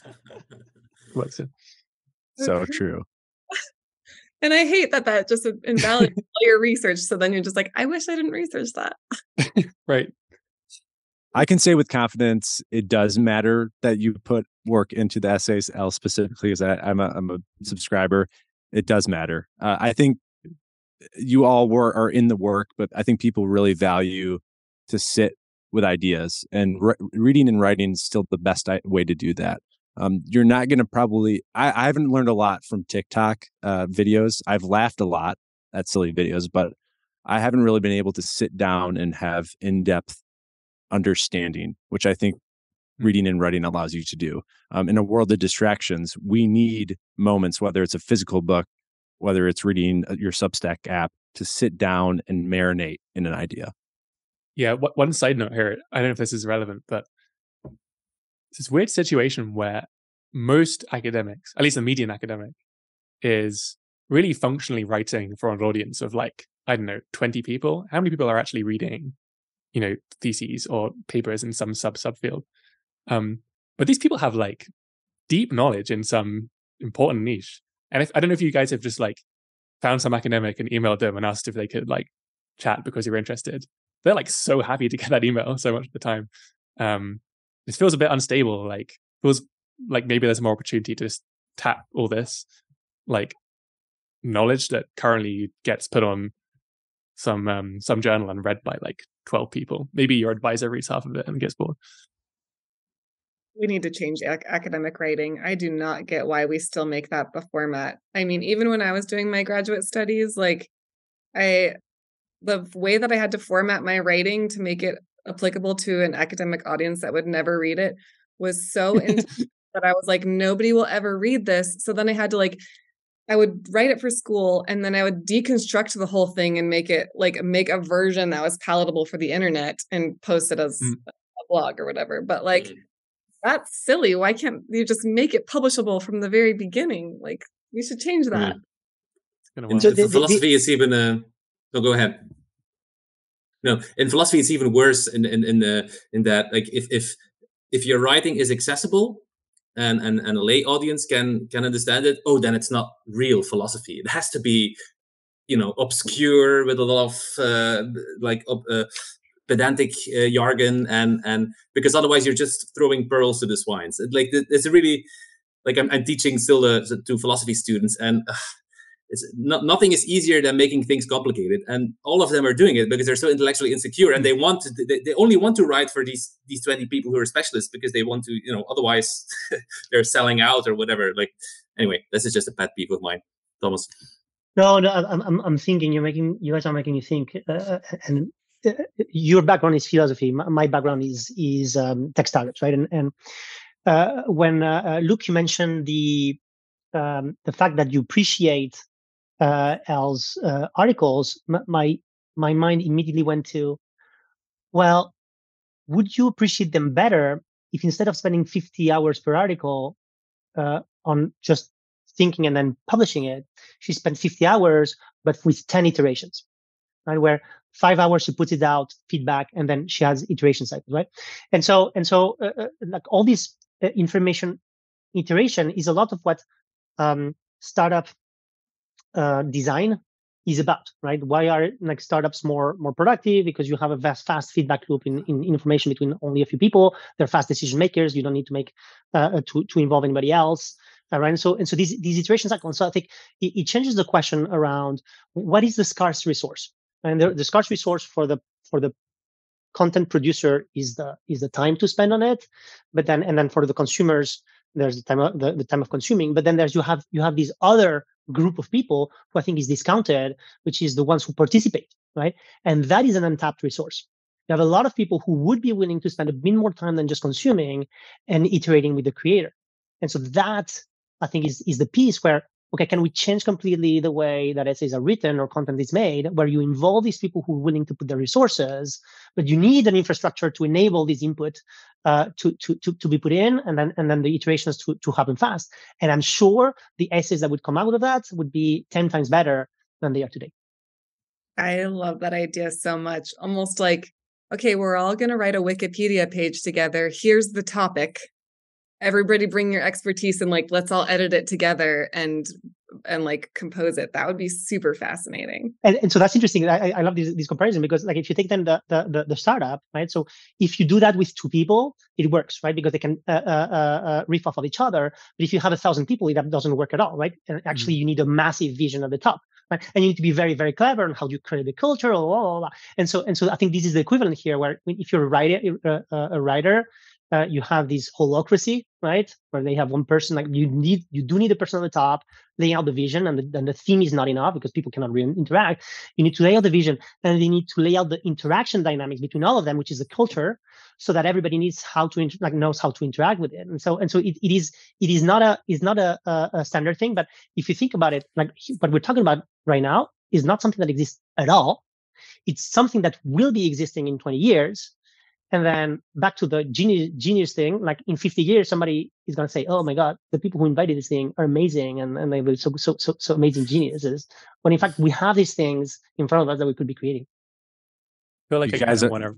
Works <laughs> it. So true. <laughs> And I hate that that just invalidates <laughs> all your research. So then you're just like, I wish I didn't research that. right. I can say with confidence, it does matter that you put work into the essays, Elle specifically, because I'm a I'm a subscriber. It does matter. Uh, I think you all were are in the work, but I think people really value to sit with ideas, and re- reading and writing is still the best way to do that. Um, you're not going to probably. I, I, haven't learned a lot from TikTok uh, videos. I've laughed a lot at silly videos, but I haven't really been able to sit down and have in depth understanding, which I think hmm. reading and writing allows you to do. Um, in a world of distractions, we need moments, whether it's a physical book, whether it's reading uh, your Substack app, to sit down and marinate in an idea. Yeah. One side note here I don't know if this is relevant, but it's this weird situation where most academics, at least a median academic, is really functionally writing for an audience of like, I don't know, 20 people. How many people are actually reading, you know, theses or papers in some sub subfield? Um, but these people have like deep knowledge in some important niche. And if, I don't know if you guys have just like found some academic and emailed them and asked if they could like chat because you're interested. They're like so happy to get that email so much of the time. Um, this feels a bit unstable. Like feels like maybe there's more opportunity to just tap all this like knowledge that currently gets put on some um some journal and read by like 12 people. Maybe your advisor reads half of it and gets bored. We need to change ac- academic writing. I do not get why we still make that the format. I mean, even when I was doing my graduate studies, like I the way that I had to format my writing to make it applicable to an academic audience that would never read it was so intense <laughs> that I was like, nobody will ever read this. So then I had to like, I would write it for school and then I would deconstruct the whole thing and make it like make a version that was palatable for the internet and post it as mm. a blog or whatever. But like, mm. That's silly. Why can't you just make it publishable from the very beginning? Like, we should change that. Mm. And so the, the philosophy the, is even a. no, go ahead no in philosophy it's even worse in in in the in that like if if if your writing is accessible and and, and a lay audience can can understand it oh then it's not real philosophy it has to be you know obscure with a lot of uh, like uh, pedantic uh, jargon and and because otherwise you're just throwing pearls to the swines. Like it's a really like I'm, I'm teaching still to, to philosophy students and it's not, nothing is easier than making things complicated and all of them are doing it because they're so intellectually insecure and they want to they, they only want to write for these these 20 people who are specialists because they want to you know otherwise <laughs> they're selling out or whatever like anyway this is just a pet peeve of mine tomas. No no i'm i'm, I'm thinking you're making you guys are making me think uh, uh and uh, your background is philosophy my, background is is um, right and and uh, when uh, uh luke you mentioned the um, the fact that you appreciate uh, Elle's uh, articles, my my mind immediately went to, well, would you appreciate them better if instead of spending 50 hours per article uh, on just thinking and then publishing it, she spent 50 hours, but with 10 iterations, right? Where five hours she puts it out, feedback, and then she has iteration cycles, right? And so, and so, uh, uh like all this uh, information iteration is a lot of what um, startup uh, design is about, right? Why are like startups more more productive? Because you have a fast fast feedback loop in, in information between only a few people. They're fast decision makers. You don't need to make uh, uh to to involve anybody else. Uh, right? And so and so these these iteration cycles. So I think it, it, changes the question around what is the scarce resource, and the, the scarce resource for the for the content producer is the is the time to spend on it, but then and then for the consumers there's the time of the, the time of consuming but then there's you have you have these other group of people who I think is discounted, which is the ones who participate, right? And that is an untapped resource. You have a lot of people who would be willing to spend a bit more time than just consuming and iterating with the creator. And so that I think is, is the piece where okay, can we change completely the way that essays are written or content is made, where you involve these people who are willing to put their resources, but you need an infrastructure to enable this input uh, to, to, to, to be put in, and then and then the iterations to, to happen fast. And I'm sure the essays that would come out of that would be 10 times better than they are today. I love that idea so much. Almost like, okay, we're all going to write a Wikipedia page together. Here's the topic everybody bring your expertise and like let's all edit it together and and like compose it. That would be super fascinating. And, and so that's interesting. I, I love this, this comparison because like if you take then the, the, the the startup, right? So if you do that with two people, it works, right? Because they can uh, uh, uh, riff off of each other. But if you have a thousand people, that doesn't work at all, right? And actually, mm-hmm. you need a massive vision at the top. Right? And you need to be very, very clever on how you create the culture, blah, blah, blah. and so and so. I think this is the equivalent here, where if you're a writer, uh, a writer, uh, you have this holacracy, right? Where they have one person, like you need, you do need a person on the top laying out the vision, and the, and the theme is not enough because people cannot really interact. You need to lay out the vision, and they need to lay out the interaction dynamics between all of them, which is the culture, so that everybody needs how to like knows how to interact with it. And so and so it, it is it is not a is not a, a, a standard thing, but if you think about it, like what we're talking about right now is not something that exists at all. It's something that will be existing in 20 years and then back to the genius genius thing, like in 50 years, somebody is gonna say, "Oh my God, the people who invited this thing are amazing, and and they were so so so so amazing geniuses." When in fact, we have these things in front of us that we could be creating. I feel like you I guys want to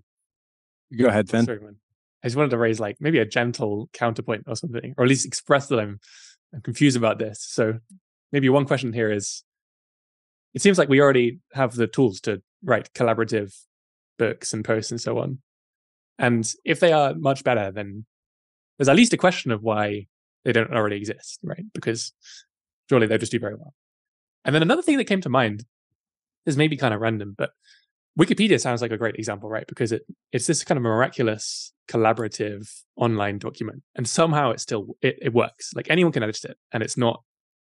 go ahead, Fin. Sorry, man. I just wanted to raise like maybe a gentle counterpoint or something, or at least express that I'm, I'm confused about this. So maybe one question here is: It seems like we already have the tools to write collaborative books and posts and so on and if they are much better, then there's at least a question of why they don't already exist, right? Because surely they'll just do very well. And then another thing that came to mind is maybe kind of random, but Wikipedia sounds like a great example, right? Because it it's this kind of miraculous collaborative online document, and somehow it still it, it works. Like anyone can edit it, and it's not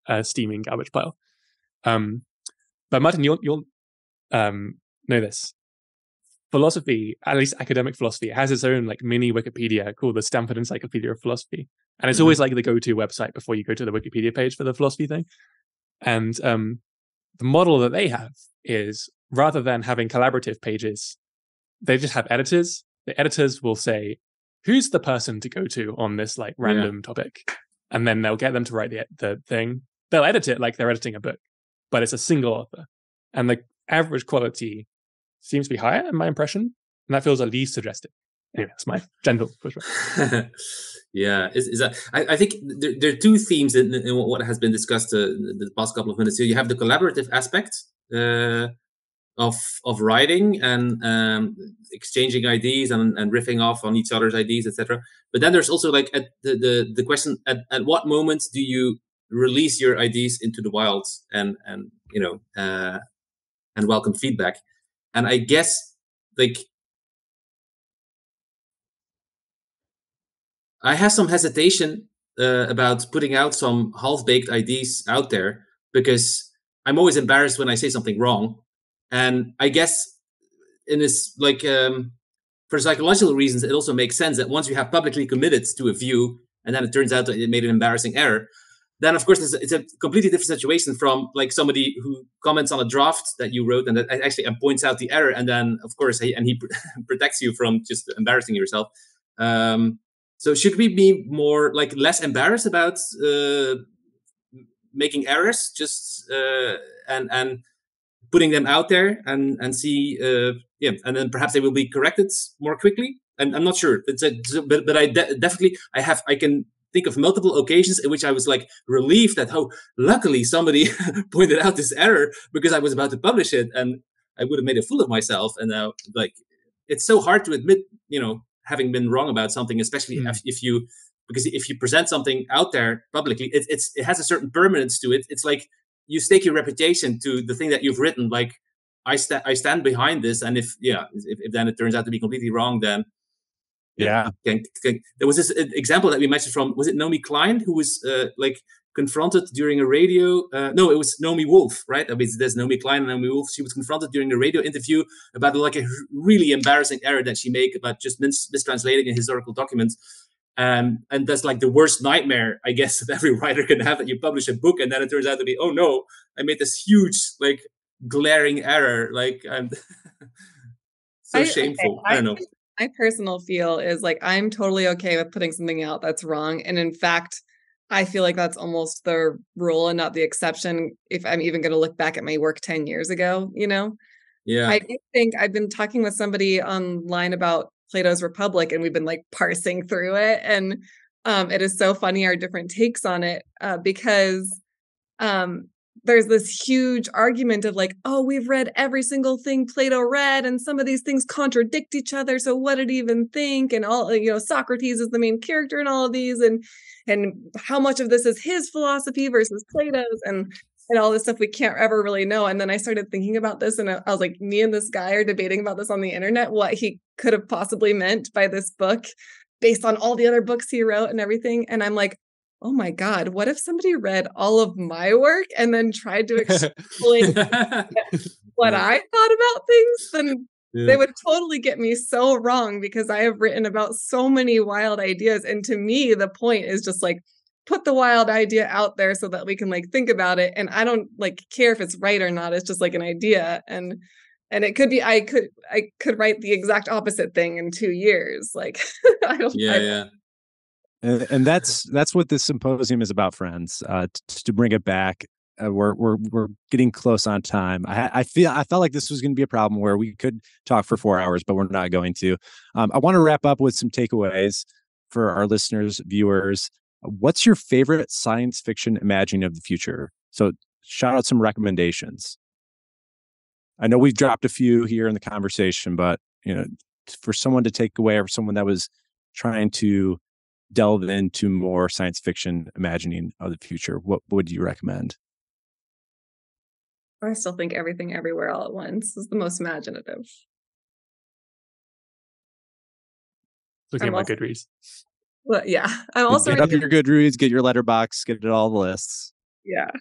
a steaming garbage pile. Um, but Maarten, you'll you'll um, know this philosophy, at least academic philosophy, has its own like mini Wikipedia called the Stanford Encyclopedia of Philosophy. And it's mm-hmm. always like the go-to website before you go to the Wikipedia page for the philosophy thing. And um, the model that they have is rather than having collaborative pages, they just have editors. The editors will say, who's the person to go to on this like random yeah. topic? And then they'll get them to write the, the thing. They'll edit it like they're editing a book, but it's a single author. And the average quality seems to be higher in my impression, and that feels at least suggestive. Anyway, that's my <laughs> gentle pushback. <laughs> yeah, is, is that? I, I think there, there, are two themes in, in, what has been discussed uh, the past couple of minutes. Here, you have the collaborative aspect uh, of of writing and um, exchanging ideas and, and riffing off on each other's ideas, etc. But then there's also like at the the, the question: at, at what moment do you release your ideas into the wild and and you know uh, and welcome feedback? And i guess like i have some hesitation uh, about putting out some half-baked ideas out there because i'm always embarrassed when i say something wrong. And i guess in this like um, for psychological reasons it also makes sense that once you have publicly committed to a view and then it turns out that it made an embarrassing error then of course it's a, completely different situation from like somebody who comments on a draft that you wrote and that actually and points out the error and then of course he, and he <laughs> protects you from just embarrassing yourself. Um, so should we be more like less embarrassed about uh, making errors? Just uh, and and putting them out there and and see uh, yeah and then perhaps they will be corrected more quickly? I'm, I'm not sure. It's a, but, but I de- definitely I have I can think of multiple occasions in which I was like relieved that, oh, luckily somebody <laughs> pointed out this error because I was about to publish it and I would have made a fool of myself. And now, like, it's so hard to admit, you know, having been wrong about something, especially mm. if, if, you, because if you present something out there publicly, it, it's, it has a certain permanence to it. It's like you stake your reputation to the thing that you've written. Like, I, sta- I stand behind this. And if, yeah, if, if then it turns out to be completely wrong, then yeah. Can, can, there was this example that we mentioned from, was it Naomi Klein, who was uh, like confronted during a radio, uh, no, it was Naomi Wolf, right? I mean, there's Naomi Klein and Naomi Wolf. She was confronted during a radio interview about like a really embarrassing error that she made about just mis- mistranslating a historical document. Um, and that's like the worst nightmare, I guess, <laughs> that every writer can have that you publish a book and then it turns out to be, oh no, I made this huge, like glaring error. Like I'm <laughs> so I, shameful. I, I, I don't know my personal feel is like I'm totally okay with putting something out that's wrong. And in fact, I feel like that's almost the rule and not the exception if I'm even going to look back at my work 10 years ago, you know? Yeah. I think I've been talking with somebody online about Plato's Republic and we've been like parsing through it. And um, it is so funny our different takes on it uh, because um, there's this huge argument of like, oh, we've read every single thing Plato read, and some of these things contradict each other. So what did he even think? And all you know, Socrates is the main character in all of these, and and how much of this is his philosophy versus Plato's, and and all this stuff we can't ever really know. And then I started thinking about this, and I was like, me and this guy are debating about this on the internet, what he could have possibly meant by this book based on all the other books he wrote and everything. And I'm like, oh my God, what if somebody read all of my work and then tried to explain <laughs> what I thought about things? Then yeah. they would totally get me so wrong because I have written about so many wild ideas. And to me, the point is just like, put the wild idea out there so that we can like think about it and i don't like care if it's right or not it's just like an idea and and it could be i could i could write the exact opposite thing in two years like <laughs> i don't yeah I, yeah and, and that's that's what this symposium is about, friends. Uh, to, to bring it back, uh, we're we're we're getting close on time. I, I feel I felt like this was going to be a problem where we could talk for four hours, but we're not going to. Um, I want to wrap up with some takeaways for our listeners, viewers. What's your favorite science fiction imagining of the future? So, shout out some recommendations. I know we've dropped a few here in the conversation, but you know, for someone to take away, or someone that was trying to delve into more science fiction imagining of the future, what would you recommend? I still think everything everywhere all at once is the most imaginative. Looking at my Goodreads. Well, yeah, <laughs> I'm also get up your Goodreads, get your letterbox, get it all the lists. Yeah.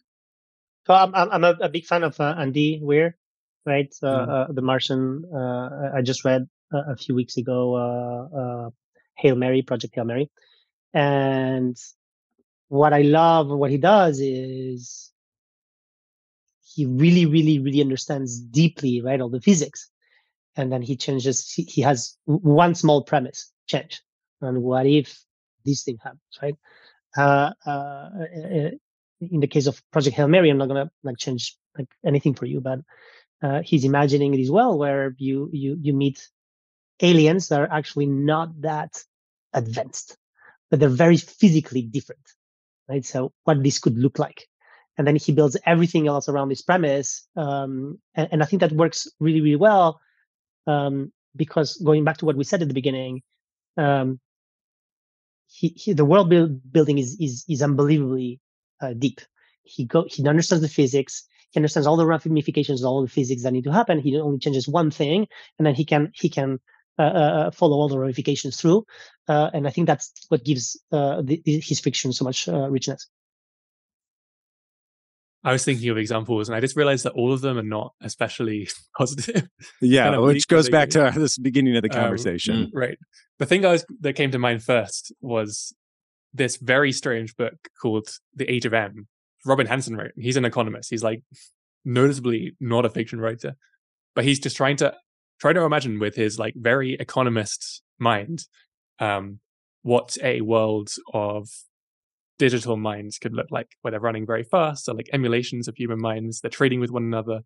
So I'm I'm a, a big fan of uh, Andy Weir, right? Uh, mm. uh, the Martian. Uh, I just read a few weeks ago. Uh, uh, Hail Mary, Project Hail Mary, and what I love what he does is he really, really, really understands deeply, right, all the physics. And then he changes, he, has one small premise change. And what if this thing happens, right? Uh, uh, in the case of Project Hail Mary, I'm not gonna like change like anything for you, but uh, he's imagining it as well, where you you you meet aliens that are actually not that advanced, but they're very physically different, right? So what this could look like. And then he builds everything else around this premise. Um, and, and, I think that works really, really well. Um, because going back to what we said at the beginning, um, he, he, the world build, building is, is, is unbelievably uh, deep. He go, he understands the physics. He understands all the ramifications, all the physics that need to happen. He only changes one thing, and then he can he can follow all the ramifications through. Uh, and I think that's what gives the, the, his fiction so much richness. I was thinking of examples, and I just realized that all of them are not especially <laughs> positive. Yeah, kind of which goes back to this beginning of the um, conversation. Um, right. The thing I was, that came to mind first was this very strange book called The Age of Em. Robin Hanson wrote. He's an economist. He's like noticeably not a fiction writer, but he's just trying to try to imagine with his like very economist mind um, what a world of digital minds could look like, where they're running very fast, or like emulations of human minds, they're trading with one another.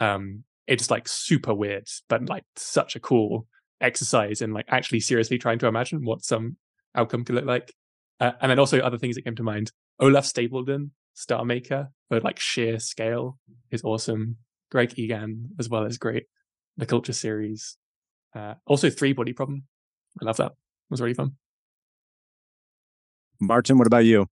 Um, it's like super weird, but like such a cool exercise in like actually seriously trying to imagine what some outcome could look like. Uh, and then also other things that came to mind. Olaf Stapledon, Star Maker, for like sheer scale is awesome. Greg Egan as well is great the culture series. Uh, also, three body problem. I love that. It was really fun. Maarten, what about you?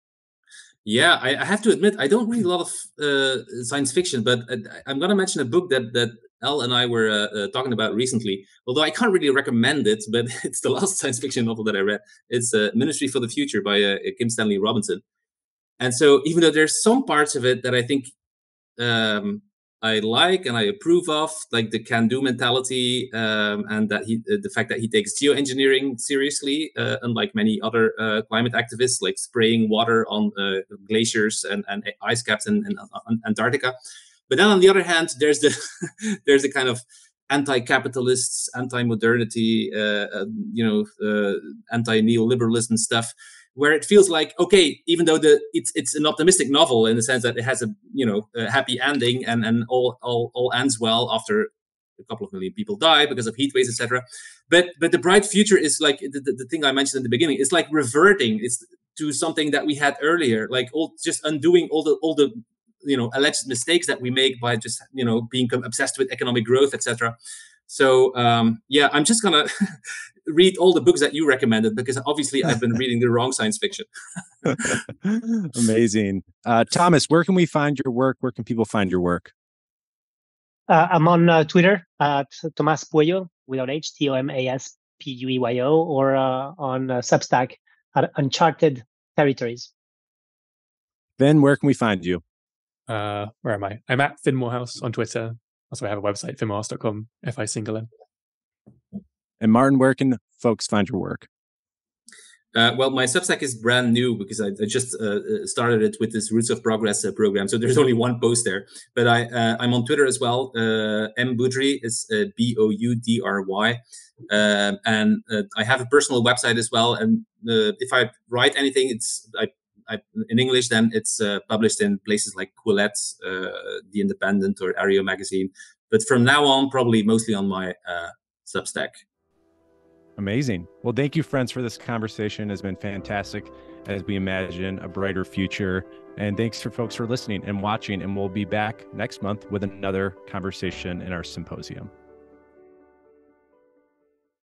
Yeah, I, I have to admit I don't read a lot of uh, science fiction, but uh, I, am going to mention a book that that Elle and I were uh, uh, talking about recently. Although I can't really recommend it, but <laughs> it's the last science fiction novel that I read. It's uh, Ministry for the Future by uh, Kim Stanley Robinson. And so, even though there's some parts of it that I think um, I like and I approve of, like the can-do mentality, um, and that he, uh, the fact that he takes geoengineering seriously, uh, unlike many other uh, climate activists, like spraying water on uh, glaciers and, and ice caps in, in, in, Antarctica. But then on the other hand, there's the <laughs> there's the kind of anti-capitalists, anti-modernity, uh, you know, uh, anti-neoliberalism stuff where it feels like okay even though the it's it's an optimistic novel in the sense that it has a you know a happy ending and and all all, all ends well after a couple of million people die because of heat waves etc but but the bright future is like the, the, the thing i mentioned in the beginning it's like reverting it's to something that we had earlier like all just undoing all the all the you know alleged mistakes that we make by just you know being obsessed with economic growth, etc. So um, yeah, I'm just gonna <laughs> read all the books that you recommended because obviously I've been <laughs> reading the wrong science fiction. <laughs> Amazing, uh, Tomas. Where can we find your work? Where can people find your work? Uh, I'm on uh, Twitter at Tomas Pueyo without H T O M A S P U E Y O, or uh, on uh, Substack at Uncharted Territories. Then where can we find you? Uh, where am I? I'm at Fin Moorhouse on Twitter. Also, I have a website, finmoorhouse.com, F I single in. And Maarten, where can folks find your work? Uh, well, my Substack is brand new because I, I just uh, uh started it with this Roots of Progress uh, program. So there's <laughs> only one post there. But I, uh, I'm on Twitter as well. Uh, M Boudry is B O U D R Y. Um, and I have a personal website as well. And if I write anything, it's I, I, in English, then it's published in places like Quillette, The Independent, or Areo Magazine. But from now on, probably mostly on my Substack. Amazing. Well, thank you, friends, for this conversation. has been fantastic as we imagine a brighter future. And thanks for folks for listening and watching. And we'll be back next month with another conversation in our symposium.